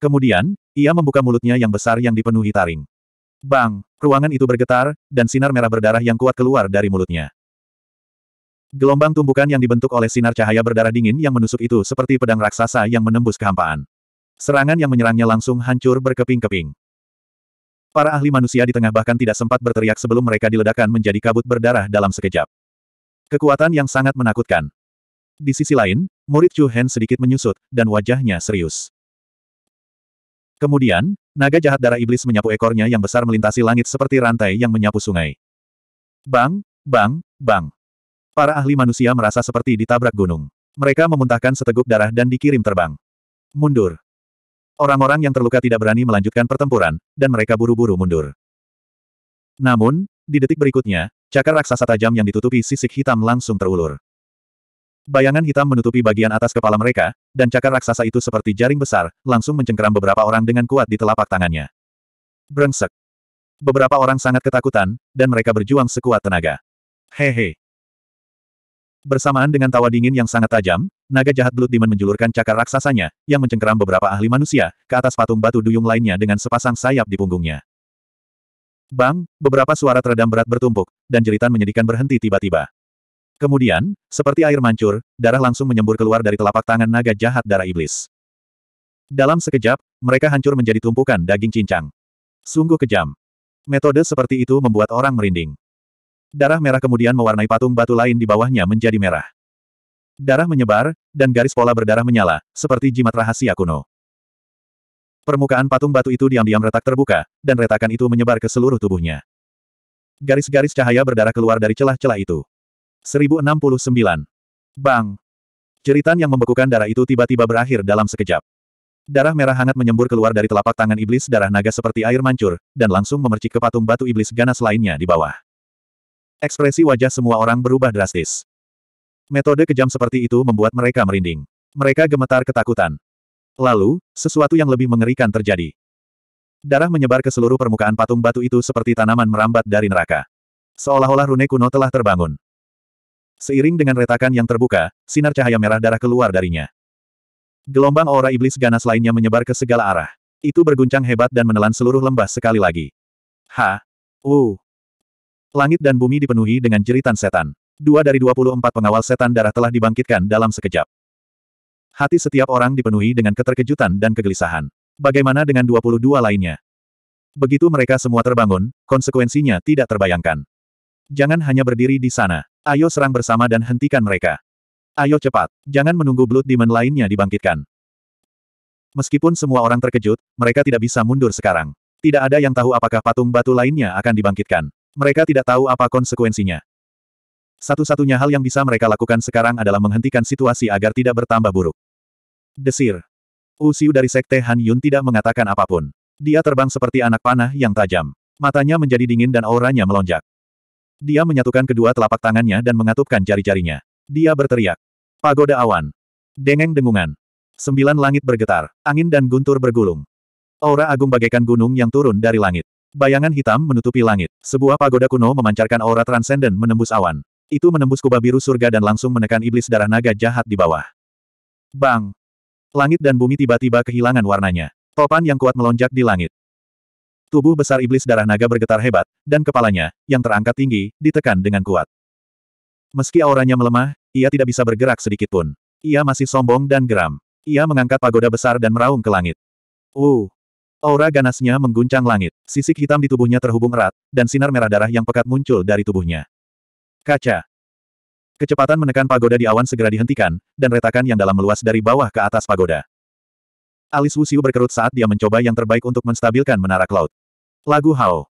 Kemudian, ia membuka mulutnya yang besar yang dipenuhi taring. Bang! Ruangan itu bergetar, dan sinar merah berdarah yang kuat keluar dari mulutnya. Gelombang tumbukan yang dibentuk oleh sinar cahaya berdarah dingin yang menusuk itu seperti pedang raksasa yang menembus kehampaan. Serangan yang menyerangnya langsung hancur berkeping-keping. Para ahli manusia di tengah bahkan tidak sempat berteriak sebelum mereka diledakkan menjadi kabut berdarah dalam sekejap. Kekuatan yang sangat menakutkan. Di sisi lain, murid Chu Hen sedikit menyusut, dan wajahnya serius. Kemudian, naga jahat darah iblis menyapu ekornya yang besar melintasi langit seperti rantai yang menyapu sungai. Bang, bang, bang. Para ahli manusia merasa seperti ditabrak gunung. Mereka memuntahkan seteguk darah dan dikirim terbang. Mundur. Orang-orang yang terluka tidak berani melanjutkan pertempuran, dan mereka buru-buru mundur. Namun, di detik berikutnya, cakar raksasa tajam yang ditutupi sisik hitam langsung terulur. Bayangan hitam menutupi bagian atas kepala mereka, dan cakar raksasa itu seperti jaring besar, langsung mencengkeram beberapa orang dengan kuat di telapak tangannya. Brengsek. Beberapa orang sangat ketakutan, dan mereka berjuang sekuat tenaga. Hehe. Bersamaan dengan tawa dingin yang sangat tajam, naga jahat Blood Demon menjulurkan cakar raksasanya, yang mencengkeram beberapa ahli manusia, ke atas patung batu duyung lainnya dengan sepasang sayap di punggungnya. Bang, beberapa suara teredam berat bertumpuk, dan jeritan menyedihkan berhenti tiba-tiba. Kemudian, seperti air mancur, darah langsung menyembur keluar dari telapak tangan naga jahat darah iblis. Dalam sekejap, mereka hancur menjadi tumpukan daging cincang. Sungguh kejam. Metode seperti itu membuat orang merinding. Darah merah kemudian mewarnai patung batu lain di bawahnya menjadi merah. Darah menyebar, dan garis pola berdarah menyala, seperti jimat rahasia kuno. Permukaan patung batu itu diam-diam retak terbuka, dan retakan itu menyebar ke seluruh tubuhnya. Garis-garis cahaya berdarah keluar dari celah-celah itu. 1069. Bang! Jeritan yang membekukan darah itu tiba-tiba berakhir dalam sekejap. Darah merah hangat menyembur keluar dari telapak tangan iblis darah naga seperti air mancur, dan langsung memercik ke patung batu iblis ganas lainnya di bawah. Ekspresi wajah semua orang berubah drastis. Metode kejam seperti itu membuat mereka merinding. Mereka gemetar ketakutan. Lalu, sesuatu yang lebih mengerikan terjadi. Darah menyebar ke seluruh permukaan patung batu itu seperti tanaman merambat dari neraka. Seolah-olah rune kuno telah terbangun. Seiring dengan retakan yang terbuka, sinar cahaya merah darah keluar darinya. Gelombang aura iblis ganas lainnya menyebar ke segala arah. Itu berguncang hebat dan menelan seluruh lembah sekali lagi. Ha! Uh! Langit dan bumi dipenuhi dengan jeritan setan. Dua dari 24 pengawal setan darah telah dibangkitkan dalam sekejap. Hati setiap orang dipenuhi dengan keterkejutan dan kegelisahan. Bagaimana dengan 22 lainnya? Begitu mereka semua terbangun, konsekuensinya tidak terbayangkan. Jangan hanya berdiri di sana. Ayo serang bersama dan hentikan mereka. Ayo cepat. Jangan menunggu Blood Demon lainnya dibangkitkan. Meskipun semua orang terkejut, mereka tidak bisa mundur sekarang. Tidak ada yang tahu apakah patung batu lainnya akan dibangkitkan. Mereka tidak tahu apa konsekuensinya. Satu-satunya hal yang bisa mereka lakukan sekarang adalah menghentikan situasi agar tidak bertambah buruk. Desir. Usiu dari Sekte Han Yun tidak mengatakan apa pun. Dia terbang seperti anak panah yang tajam. Matanya menjadi dingin dan auranya melonjak. Dia menyatukan kedua telapak tangannya dan mengatupkan jari-jarinya. Dia berteriak. Pagoda awan. Dengeng dengungan. Sembilan langit bergetar. Angin dan guntur bergulung. Aura agung bagaikan gunung yang turun dari langit. Bayangan hitam menutupi langit. Sebuah pagoda kuno memancarkan aura transenden menembus awan. Itu menembus kubah biru surga dan langsung menekan iblis darah naga jahat di bawah. Bang! Langit dan bumi tiba-tiba kehilangan warnanya. Topan yang kuat melonjak di langit. Tubuh besar iblis darah naga bergetar hebat, dan kepalanya, yang terangkat tinggi, ditekan dengan kuat. Meski auranya melemah, ia tidak bisa bergerak sedikit pun. Ia masih sombong dan geram. Ia mengangkat pagoda besar dan meraung ke langit. Uh! Aura ganasnya mengguncang langit. Sisik hitam di tubuhnya terhubung erat, dan sinar merah darah yang pekat muncul dari tubuhnya. Kaca. Kecepatan menekan pagoda di awan segera dihentikan, dan retakan yang dalam meluas dari bawah ke atas pagoda. Alis Wuxiu berkerut saat dia mencoba yang terbaik untuk menstabilkan menara Cloud. Lagu Hao.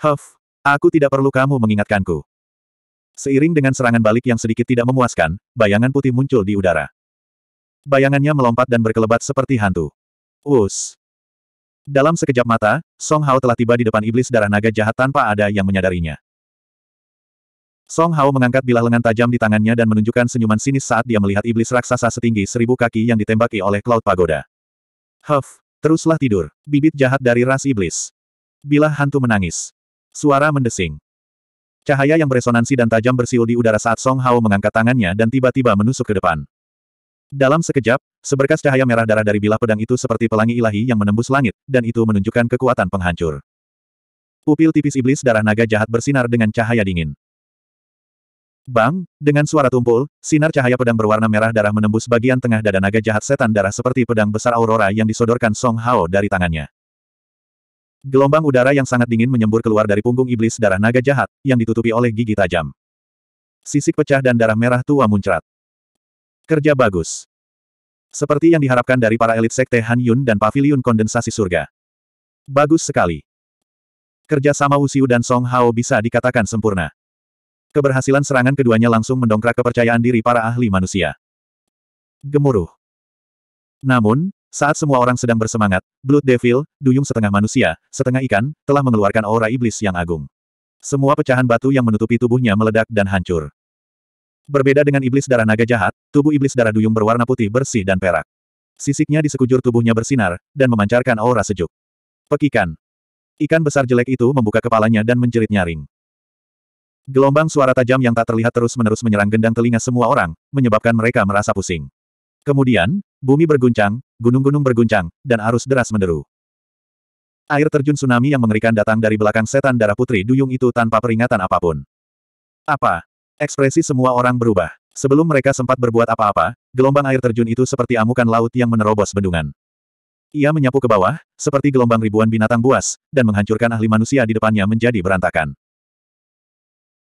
Huff, aku tidak perlu kamu mengingatkanku. Seiring dengan serangan balik yang sedikit tidak memuaskan, bayangan putih muncul di udara. Bayangannya melompat dan berkelebat seperti hantu. Us. Dalam sekejap mata, Song Hao telah tiba di depan iblis darah naga jahat tanpa ada yang menyadarinya. Song Hao mengangkat bilah lengan tajam di tangannya dan menunjukkan senyuman sinis saat dia melihat iblis raksasa setinggi seribu kaki yang ditembaki oleh Cloud Pagoda. Huff, teruslah tidur, bibit jahat dari ras iblis. Bilah hantu menangis. Suara mendesing. Cahaya yang beresonansi dan tajam bersiul di udara saat Song Hao mengangkat tangannya dan tiba-tiba menusuk ke depan. Dalam sekejap, seberkas cahaya merah darah dari bilah pedang itu seperti pelangi ilahi yang menembus langit, dan itu menunjukkan kekuatan penghancur. Pupil tipis iblis darah naga jahat bersinar dengan cahaya dingin. Bang, dengan suara tumpul, sinar cahaya pedang berwarna merah darah menembus bagian tengah dada naga jahat setan darah seperti pedang besar aurora yang disodorkan Song Hao dari tangannya. Gelombang udara yang sangat dingin menyembur keluar dari punggung iblis darah naga jahat, yang ditutupi oleh gigi tajam. Sisik pecah dan darah merah tua muncrat. Kerja bagus. Seperti yang diharapkan dari para elit sekte Han Yun dan paviliun kondensasi surga. Bagus sekali. Kerja sama Wuxiu dan Song Hao bisa dikatakan sempurna. Keberhasilan serangan keduanya langsung mendongkrak kepercayaan diri para ahli manusia. Gemuruh. Namun, saat semua orang sedang bersemangat, Blood Devil, duyung setengah manusia, setengah ikan, telah mengeluarkan aura iblis yang agung. Semua pecahan batu yang menutupi tubuhnya meledak dan hancur. Berbeda dengan iblis darah naga jahat, tubuh iblis darah duyung berwarna putih bersih dan perak. Sisiknya di sekujur tubuhnya bersinar, dan memancarkan aura sejuk. Pekikan. Ikan besar jelek itu membuka kepalanya dan menjerit nyaring. Gelombang suara tajam yang tak terlihat terus-menerus menyerang gendang telinga semua orang, menyebabkan mereka merasa pusing. Kemudian, bumi berguncang, gunung-gunung berguncang, dan arus deras menderu. Air terjun tsunami yang mengerikan datang dari belakang setan darah putri duyung itu tanpa peringatan apa pun. Apa? Ekspresi semua orang berubah. Sebelum mereka sempat berbuat apa-apa, gelombang air terjun itu seperti amukan laut yang menerobos bendungan. Ia menyapu ke bawah, seperti gelombang ribuan binatang buas, dan menghancurkan ahli manusia di depannya menjadi berantakan.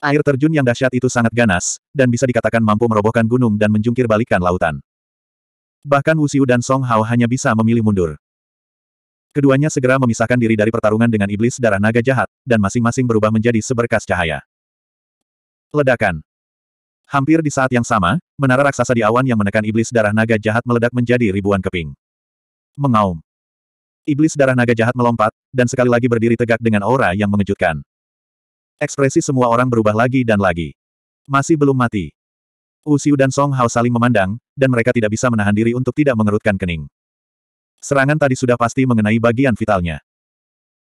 Air terjun yang dahsyat itu sangat ganas, dan bisa dikatakan mampu merobohkan gunung dan menjungkir balikan lautan. Bahkan Wuxiu dan Song Hao hanya bisa memilih mundur. Keduanya segera memisahkan diri dari pertarungan dengan iblis darah naga jahat, dan masing-masing berubah menjadi seberkas cahaya. Ledakan. Hampir di saat yang sama, menara raksasa di awan yang menekan iblis darah naga jahat meledak menjadi ribuan keping. Mengaum. Iblis darah naga jahat melompat, dan sekali lagi berdiri tegak dengan aura yang mengejutkan. Ekspresi semua orang berubah lagi dan lagi. Masih belum mati. Usiu dan Song Hao saling memandang, dan mereka tidak bisa menahan diri untuk tidak mengerutkan kening. Serangan tadi sudah pasti mengenai bagian vitalnya.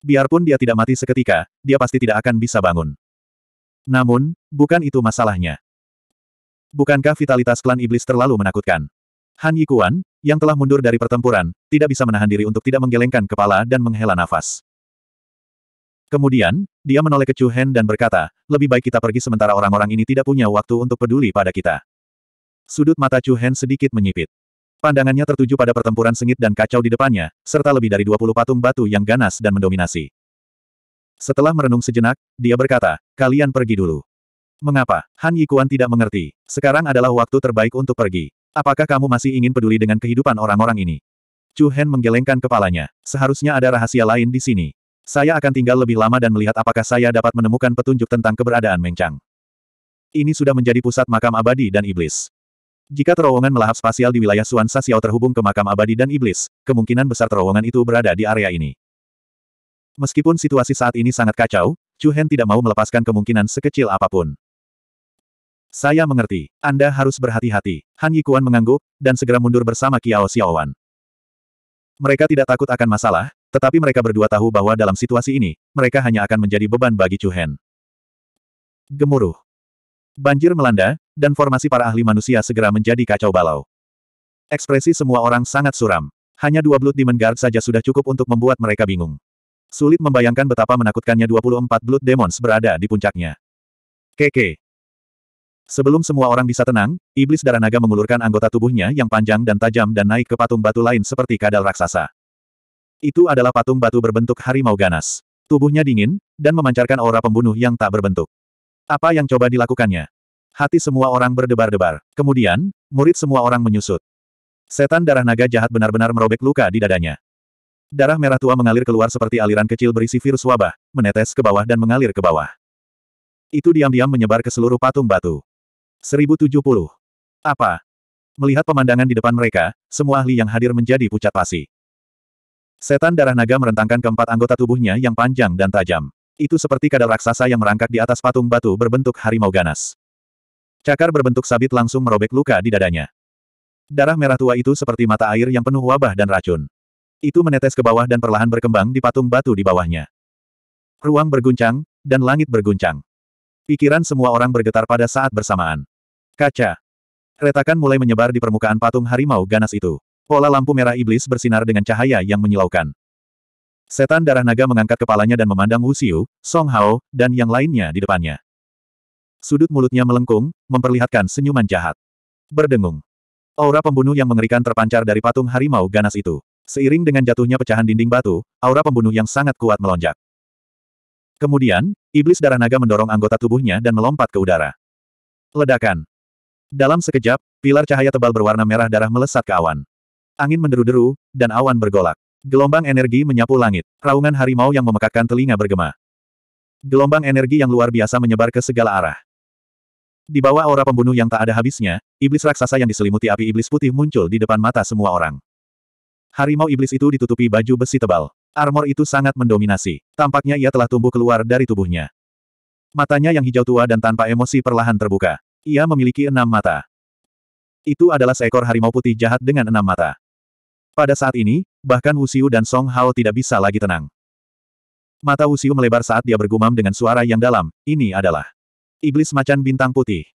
Biarpun dia tidak mati seketika, dia pasti tidak akan bisa bangun. Namun, bukan itu masalahnya. Bukankah vitalitas klan iblis terlalu menakutkan? Han Yikuan, yang telah mundur dari pertempuran, tidak bisa menahan diri untuk tidak menggelengkan kepala dan menghela nafas. Kemudian, dia menoleh ke Chu Hen dan berkata, lebih baik kita pergi sementara orang-orang ini tidak punya waktu untuk peduli pada kita. Sudut mata Chu Hen sedikit menyipit. Pandangannya tertuju pada pertempuran sengit dan kacau di depannya, serta lebih dari 20 patung batu yang ganas dan mendominasi. Setelah merenung sejenak, dia berkata, kalian pergi dulu. Mengapa? Han Yikuan tidak mengerti. Sekarang adalah waktu terbaik untuk pergi. Apakah kamu masih ingin peduli dengan kehidupan orang-orang ini? Chu Hen menggelengkan kepalanya. Seharusnya ada rahasia lain di sini. Saya akan tinggal lebih lama dan melihat apakah saya dapat menemukan petunjuk tentang keberadaan Meng Chang. Ini sudah menjadi pusat makam abadi dan iblis. Jika terowongan melahap spasial di wilayah Suan Sasiao terhubung ke makam abadi dan iblis, kemungkinan besar terowongan itu berada di area ini. Meskipun situasi saat ini sangat kacau, Chu Hen tidak mau melepaskan kemungkinan sekecil apa pun. Saya mengerti. Anda harus berhati-hati. Han Yikuan mengangguk, dan segera mundur bersama Kiao Xiaowan. Mereka tidak takut akan masalah, tetapi mereka berdua tahu bahwa dalam situasi ini, mereka hanya akan menjadi beban bagi Chu Hen. Gemuruh. Banjir melanda, dan formasi para ahli manusia segera menjadi kacau balau. Ekspresi semua orang sangat suram. Hanya dua Blood Demon Guard saja sudah cukup untuk membuat mereka bingung. Sulit membayangkan betapa menakutkannya 24 Blood Demons berada di puncaknya. Keke. Sebelum semua orang bisa tenang, iblis darah naga mengulurkan anggota tubuhnya yang panjang dan tajam dan naik ke patung batu lain seperti kadal raksasa. Itu adalah patung batu berbentuk harimau ganas. Tubuhnya dingin, dan memancarkan aura pembunuh yang tak berbentuk. Apa yang coba dilakukannya? Hati semua orang berdebar-debar. Kemudian, murid semua orang menyusut. Setan darah naga jahat benar-benar merobek luka di dadanya. Darah merah tua mengalir keluar seperti aliran kecil berisi virus wabah, menetes ke bawah dan mengalir ke bawah. Itu diam-diam menyebar ke seluruh patung batu. 1070. Apa? Melihat pemandangan di depan mereka, semua ahli yang hadir menjadi pucat pasi. Setan darah naga merentangkan keempat anggota tubuhnya yang panjang dan tajam. Itu seperti kadal raksasa yang merangkak di atas patung batu berbentuk harimau ganas. Cakar berbentuk sabit langsung merobek luka di dadanya. Darah merah tua itu seperti mata air yang penuh wabah dan racun. Itu menetes ke bawah dan perlahan berkembang di patung batu di bawahnya. Ruang berguncang, dan langit berguncang. Pikiran semua orang bergetar pada saat bersamaan. Kaca. Retakan mulai menyebar di permukaan patung harimau ganas itu. Pola lampu merah iblis bersinar dengan cahaya yang menyilaukan. Setan darah naga mengangkat kepalanya dan memandang Wu Song Hao, dan yang lainnya di depannya. Sudut mulutnya melengkung, memperlihatkan senyuman jahat. Berdengung. Aura pembunuh yang mengerikan terpancar dari patung harimau ganas itu. Seiring dengan jatuhnya pecahan dinding batu, aura pembunuh yang sangat kuat melonjak. Kemudian, iblis darah naga mendorong anggota tubuhnya dan melompat ke udara. Ledakan. Dalam sekejap, pilar cahaya tebal berwarna merah darah melesat ke awan. Angin menderu-deru, dan awan bergolak. Gelombang energi menyapu langit. Raungan harimau yang memekakkan telinga bergema. Gelombang energi yang luar biasa menyebar ke segala arah. Di bawah aura pembunuh yang tak ada habisnya, iblis raksasa yang diselimuti api iblis putih muncul di depan mata semua orang. Harimau iblis itu ditutupi baju besi tebal. Armor itu sangat mendominasi. Tampaknya ia telah tumbuh keluar dari tubuhnya. Matanya yang hijau tua dan tanpa emosi perlahan terbuka. Ia memiliki enam mata. Itu adalah seekor harimau putih jahat dengan enam mata. Pada saat ini, bahkan Wuxiu dan Song Hao tidak bisa lagi tenang. Mata Wuxiu melebar saat dia bergumam dengan suara yang dalam, ini adalah Iblis Macan Bintang Putih.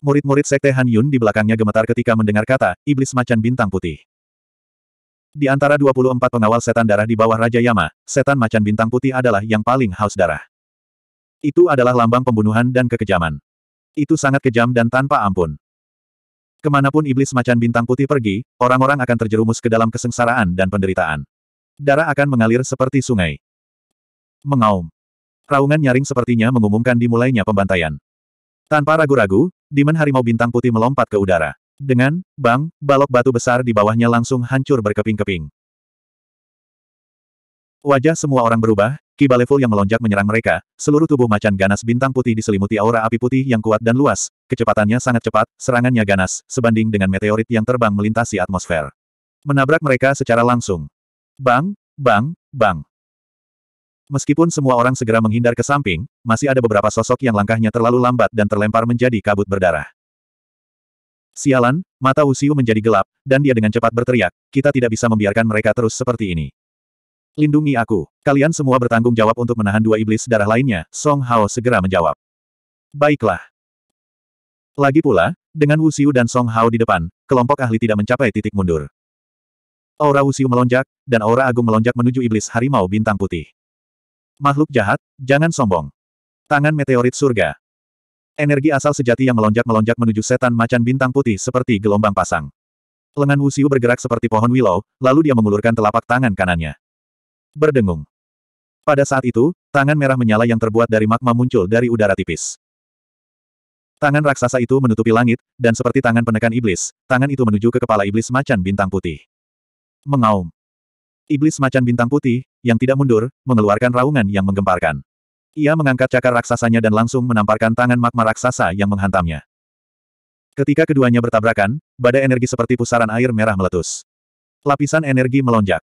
Murid-murid Sekte Han Yun di belakangnya gemetar ketika mendengar kata, Iblis Macan Bintang Putih. Di antara 24 pengawal setan darah di bawah Raja Yama, setan macan bintang putih adalah yang paling haus darah. Itu adalah lambang pembunuhan dan kekejaman. Itu sangat kejam dan tanpa ampun. Ke mana pun iblis macan bintang putih pergi, orang-orang akan terjerumus ke dalam kesengsaraan dan penderitaan. Darah akan mengalir seperti sungai. Mengaum. Raungan nyaring sepertinya mengumumkan dimulainya pembantaian. Tanpa ragu-ragu, Demon Harimau Bintang Putih melompat ke udara. Dengan, bang, balok batu besar di bawahnya langsung hancur berkeping-keping. Wajah semua orang berubah, kiba level yang melonjak menyerang mereka, seluruh tubuh macan ganas bintang putih diselimuti aura api putih yang kuat dan luas, kecepatannya sangat cepat, serangannya ganas, sebanding dengan meteorit yang terbang melintasi atmosfer. Menabrak mereka secara langsung. Bang, bang, bang. Meskipun semua orang segera menghindar ke samping, masih ada beberapa sosok yang langkahnya terlalu lambat dan terlempar menjadi kabut berdarah. Sialan, mata Usiu menjadi gelap, dan dia dengan cepat berteriak, kita tidak bisa membiarkan mereka terus seperti ini. Lindungi aku. Kalian semua bertanggung jawab untuk menahan dua iblis darah lainnya, Song Hao segera menjawab. Baiklah. Lagi pula, dengan Wuxiu dan Song Hao di depan, kelompok ahli tidak mencapai titik mundur. Aura Wuxiu melonjak, dan aura agung melonjak menuju iblis harimau bintang putih. Makhluk jahat, jangan sombong. Tangan meteorit surga. Energi asal sejati yang melonjak-melonjak menuju setan macan bintang putih seperti gelombang pasang. Lengan Wuxiu bergerak seperti pohon willow, lalu dia mengulurkan telapak tangan kanannya. Berdengung. Pada saat itu, tangan merah menyala yang terbuat dari magma muncul dari udara tipis. Tangan raksasa itu menutupi langit, dan seperti tangan penekan iblis, tangan itu menuju ke kepala iblis macan bintang putih. Mengaum. Iblis macan bintang putih, yang tidak mundur, mengeluarkan raungan yang menggemparkan. Ia mengangkat cakar raksasanya dan langsung menamparkan tangan magma raksasa yang menghantamnya. Ketika keduanya bertabrakan, badai energi seperti pusaran air merah meletus. Lapisan energi melonjak.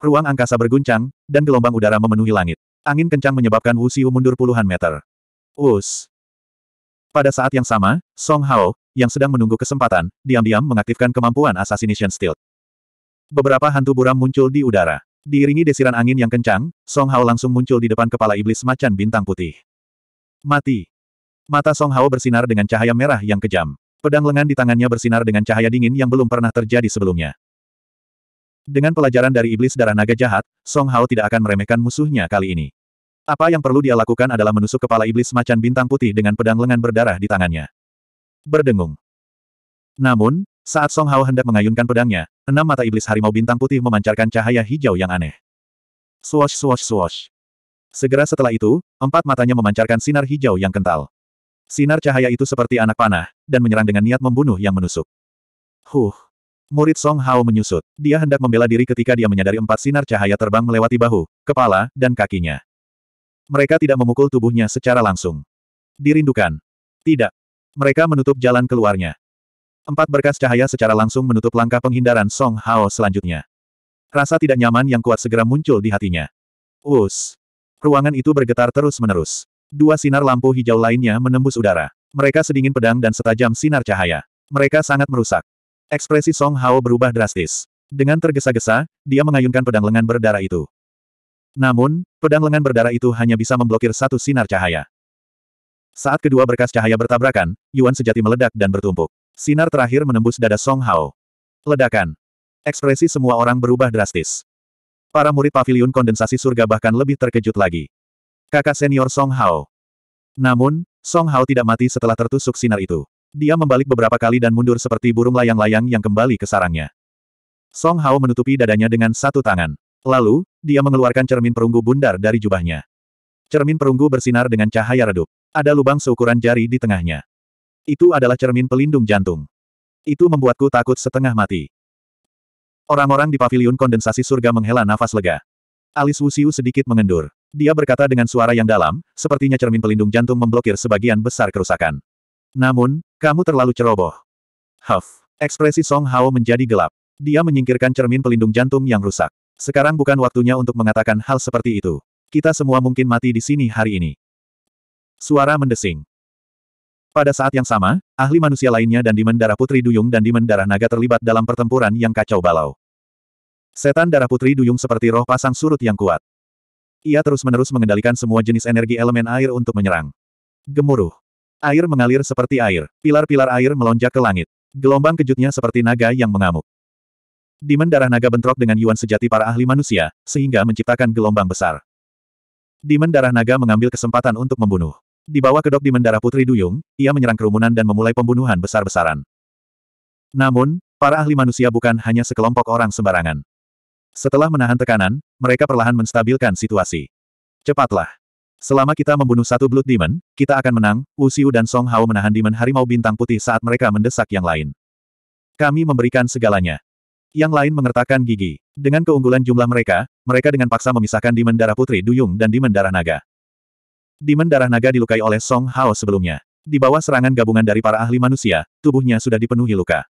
Ruang angkasa berguncang, dan gelombang udara memenuhi langit. Angin kencang menyebabkan Wu Xiu mundur puluhan meter. Us. Pada saat yang sama, Song Hao, yang sedang menunggu kesempatan, diam-diam mengaktifkan kemampuan Assassination Stealth. Beberapa hantu buram muncul di udara. Diiringi desiran angin yang kencang, Song Hao langsung muncul di depan kepala iblis macan bintang putih. Mati. Mata Song Hao bersinar dengan cahaya merah yang kejam. Pedang lengan di tangannya bersinar dengan cahaya dingin yang belum pernah terjadi sebelumnya. Dengan pelajaran dari iblis darah naga jahat, Song Hao tidak akan meremehkan musuhnya kali ini. Apa yang perlu dia lakukan adalah menusuk kepala iblis macan bintang putih dengan pedang lengan berdarah di tangannya. Berdengung. Namun, saat Song Hao hendak mengayunkan pedangnya, enam mata iblis harimau bintang putih memancarkan cahaya hijau yang aneh. Swosh swosh swosh. Segera setelah itu, empat matanya memancarkan sinar hijau yang kental. Sinar cahaya itu seperti anak panah, dan menyerang dengan niat membunuh yang menusuk. Huh. Murid Song Hao menyusut. Dia hendak membela diri ketika dia menyadari empat sinar cahaya terbang melewati bahu, kepala, dan kakinya. Mereka tidak memukul tubuhnya secara langsung. Dirindukan. Tidak. Mereka menutup jalan keluarnya. Empat berkas cahaya secara langsung menutup langkah penghindaran Song Hao selanjutnya. Rasa tidak nyaman yang kuat segera muncul di hatinya. Us. Ruangan itu bergetar terus-menerus. Dua sinar lampu hijau lainnya menembus udara. Mereka sedingin pedang dan setajam sinar cahaya. Mereka sangat merusak. Ekspresi Song Hao berubah drastis. Dengan tergesa-gesa, dia mengayunkan pedang lengan berdarah itu. Namun, pedang lengan berdarah itu hanya bisa memblokir satu sinar cahaya. Saat kedua berkas cahaya bertabrakan, Yuan sejati meledak dan bertumpuk. Sinar terakhir menembus dada Song Hao. Ledakan. Ekspresi semua orang berubah drastis. Para murid paviliun kondensasi surga bahkan lebih terkejut lagi. Kakak senior Song Hao. Namun, Song Hao tidak mati setelah tertusuk sinar itu. Dia membalik beberapa kali dan mundur seperti burung layang-layang yang kembali ke sarangnya. Song Hao menutupi dadanya dengan satu tangan. Lalu, dia mengeluarkan cermin perunggu bundar dari jubahnya. Cermin perunggu bersinar dengan cahaya redup. Ada lubang seukuran jari di tengahnya. Itu adalah cermin pelindung jantung. Itu membuatku takut setengah mati. Orang-orang di paviliun kondensasi surga menghela nafas lega. Alis Wusiu sedikit mengendur. Dia berkata dengan suara yang dalam, sepertinya cermin pelindung jantung memblokir sebagian besar kerusakan. Namun, kamu terlalu ceroboh. Huff. Ekspresi Song Hao menjadi gelap. Dia menyingkirkan cermin pelindung jantung yang rusak. Sekarang bukan waktunya untuk mengatakan hal seperti itu. Kita semua mungkin mati di sini hari ini. Suara mendesing. Pada saat yang sama, ahli manusia lainnya dan Dimen Darah Putri Duyung dan Dimen Darah Naga terlibat dalam pertempuran yang kacau balau. Setan Darah Putri Duyung seperti roh pasang surut yang kuat. Ia terus-menerus mengendalikan semua jenis energi elemen air untuk menyerang. Gemuruh. Air mengalir seperti air. Pilar-pilar air melonjak ke langit. Gelombang kejutnya seperti naga yang mengamuk. Dimen darah naga bentrok dengan Yuan sejati para ahli manusia, sehingga menciptakan gelombang besar. Dimen darah naga mengambil kesempatan untuk membunuh. Di bawah kedok Dimen darah Putri Duyung, ia menyerang kerumunan dan memulai pembunuhan besar-besaran. Namun, para ahli manusia bukan hanya sekelompok orang sembarangan. Setelah menahan tekanan, mereka perlahan menstabilkan situasi. Cepatlah. Selama kita membunuh satu Blood Demon, kita akan menang, Wu Xiu dan Song Hao menahan Demon Harimau Bintang Putih saat mereka mendesak yang lain. Kami memberikan segalanya. Yang lain mengertakkan gigi. Dengan keunggulan jumlah mereka, mereka dengan paksa memisahkan Dimen Darah Putri Duyung dan Dimen Darah Naga. Dimen Darah Naga dilukai oleh Song Hao sebelumnya. Di bawah serangan gabungan dari para ahli manusia, tubuhnya sudah dipenuhi luka.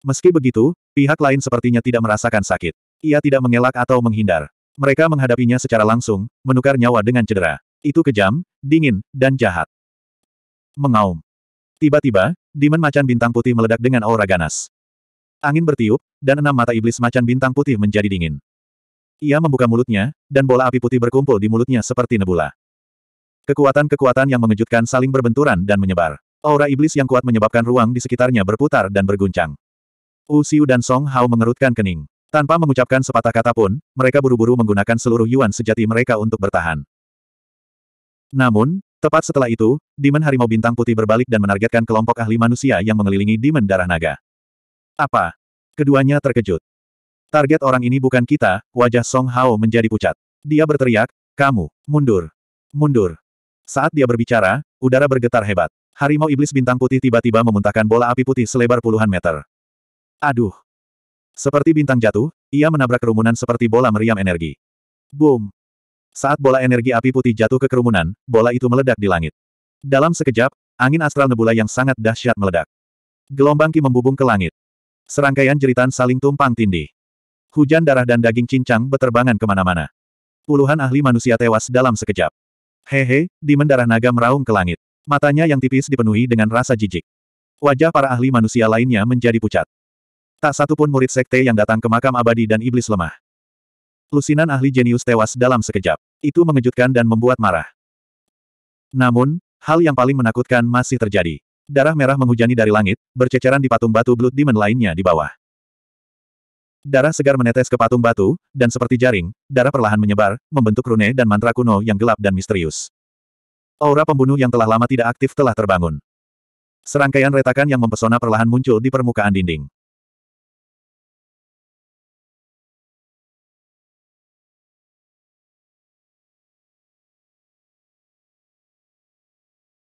Meski begitu, pihak lain sepertinya tidak merasakan sakit. Ia tidak mengelak atau menghindar. Mereka menghadapinya secara langsung, menukar nyawa dengan cedera. Itu kejam, dingin, dan jahat. Mengaum. Tiba-tiba, Dimen Macan Bintang Putih meledak dengan aura ganas. Angin bertiup, dan enam mata iblis macan bintang putih menjadi dingin. Ia membuka mulutnya, dan bola api putih berkumpul di mulutnya seperti nebula. Kekuatan-kekuatan yang mengejutkan saling berbenturan dan menyebar. Aura iblis yang kuat menyebabkan ruang di sekitarnya berputar dan berguncang. Wu Xiu dan Song Hao mengerutkan kening. Tanpa mengucapkan sepatah kata pun, mereka buru-buru menggunakan seluruh yuan sejati mereka untuk bertahan. Namun, tepat setelah itu, Demon Harimau Bintang Putih berbalik dan menargetkan kelompok ahli manusia yang mengelilingi Demon Darah Naga. Apa? Keduanya terkejut. Target orang ini bukan kita, wajah Song Hao menjadi pucat. Dia berteriak, kamu, mundur. Mundur. Saat dia berbicara, udara bergetar hebat. Harimau iblis bintang putih tiba-tiba memuntahkan bola api putih selebar puluhan meter. Aduh. Seperti bintang jatuh, ia menabrak kerumunan seperti bola meriam energi. Boom. Saat bola energi api putih jatuh ke kerumunan, bola itu meledak di langit. Dalam sekejap, angin astral nebula yang sangat dahsyat meledak. Gelombang ki membubung ke langit. Serangkaian jeritan saling tumpang tindih. Hujan darah dan daging cincang beterbangan ke mana-mana. Puluhan ahli manusia tewas dalam sekejap. Hehe, di mendarah naga meraung ke langit. Matanya yang tipis dipenuhi dengan rasa jijik. Wajah para ahli manusia lainnya menjadi pucat. Tak satu pun murid sekte yang datang ke makam abadi dan iblis lemah. Lusinan ahli jenius tewas dalam sekejap. Itu mengejutkan dan membuat marah. Namun, hal yang paling menakutkan masih terjadi. Darah merah menghujani dari langit, berceceran di patung batu Blood Demon lainnya di bawah. Darah segar menetes ke patung batu, dan seperti jaring, darah perlahan menyebar, membentuk rune dan mantra kuno yang gelap dan misterius. Aura pembunuh yang telah lama tidak aktif telah terbangun. Serangkaian retakan yang mempesona perlahan muncul di permukaan dinding.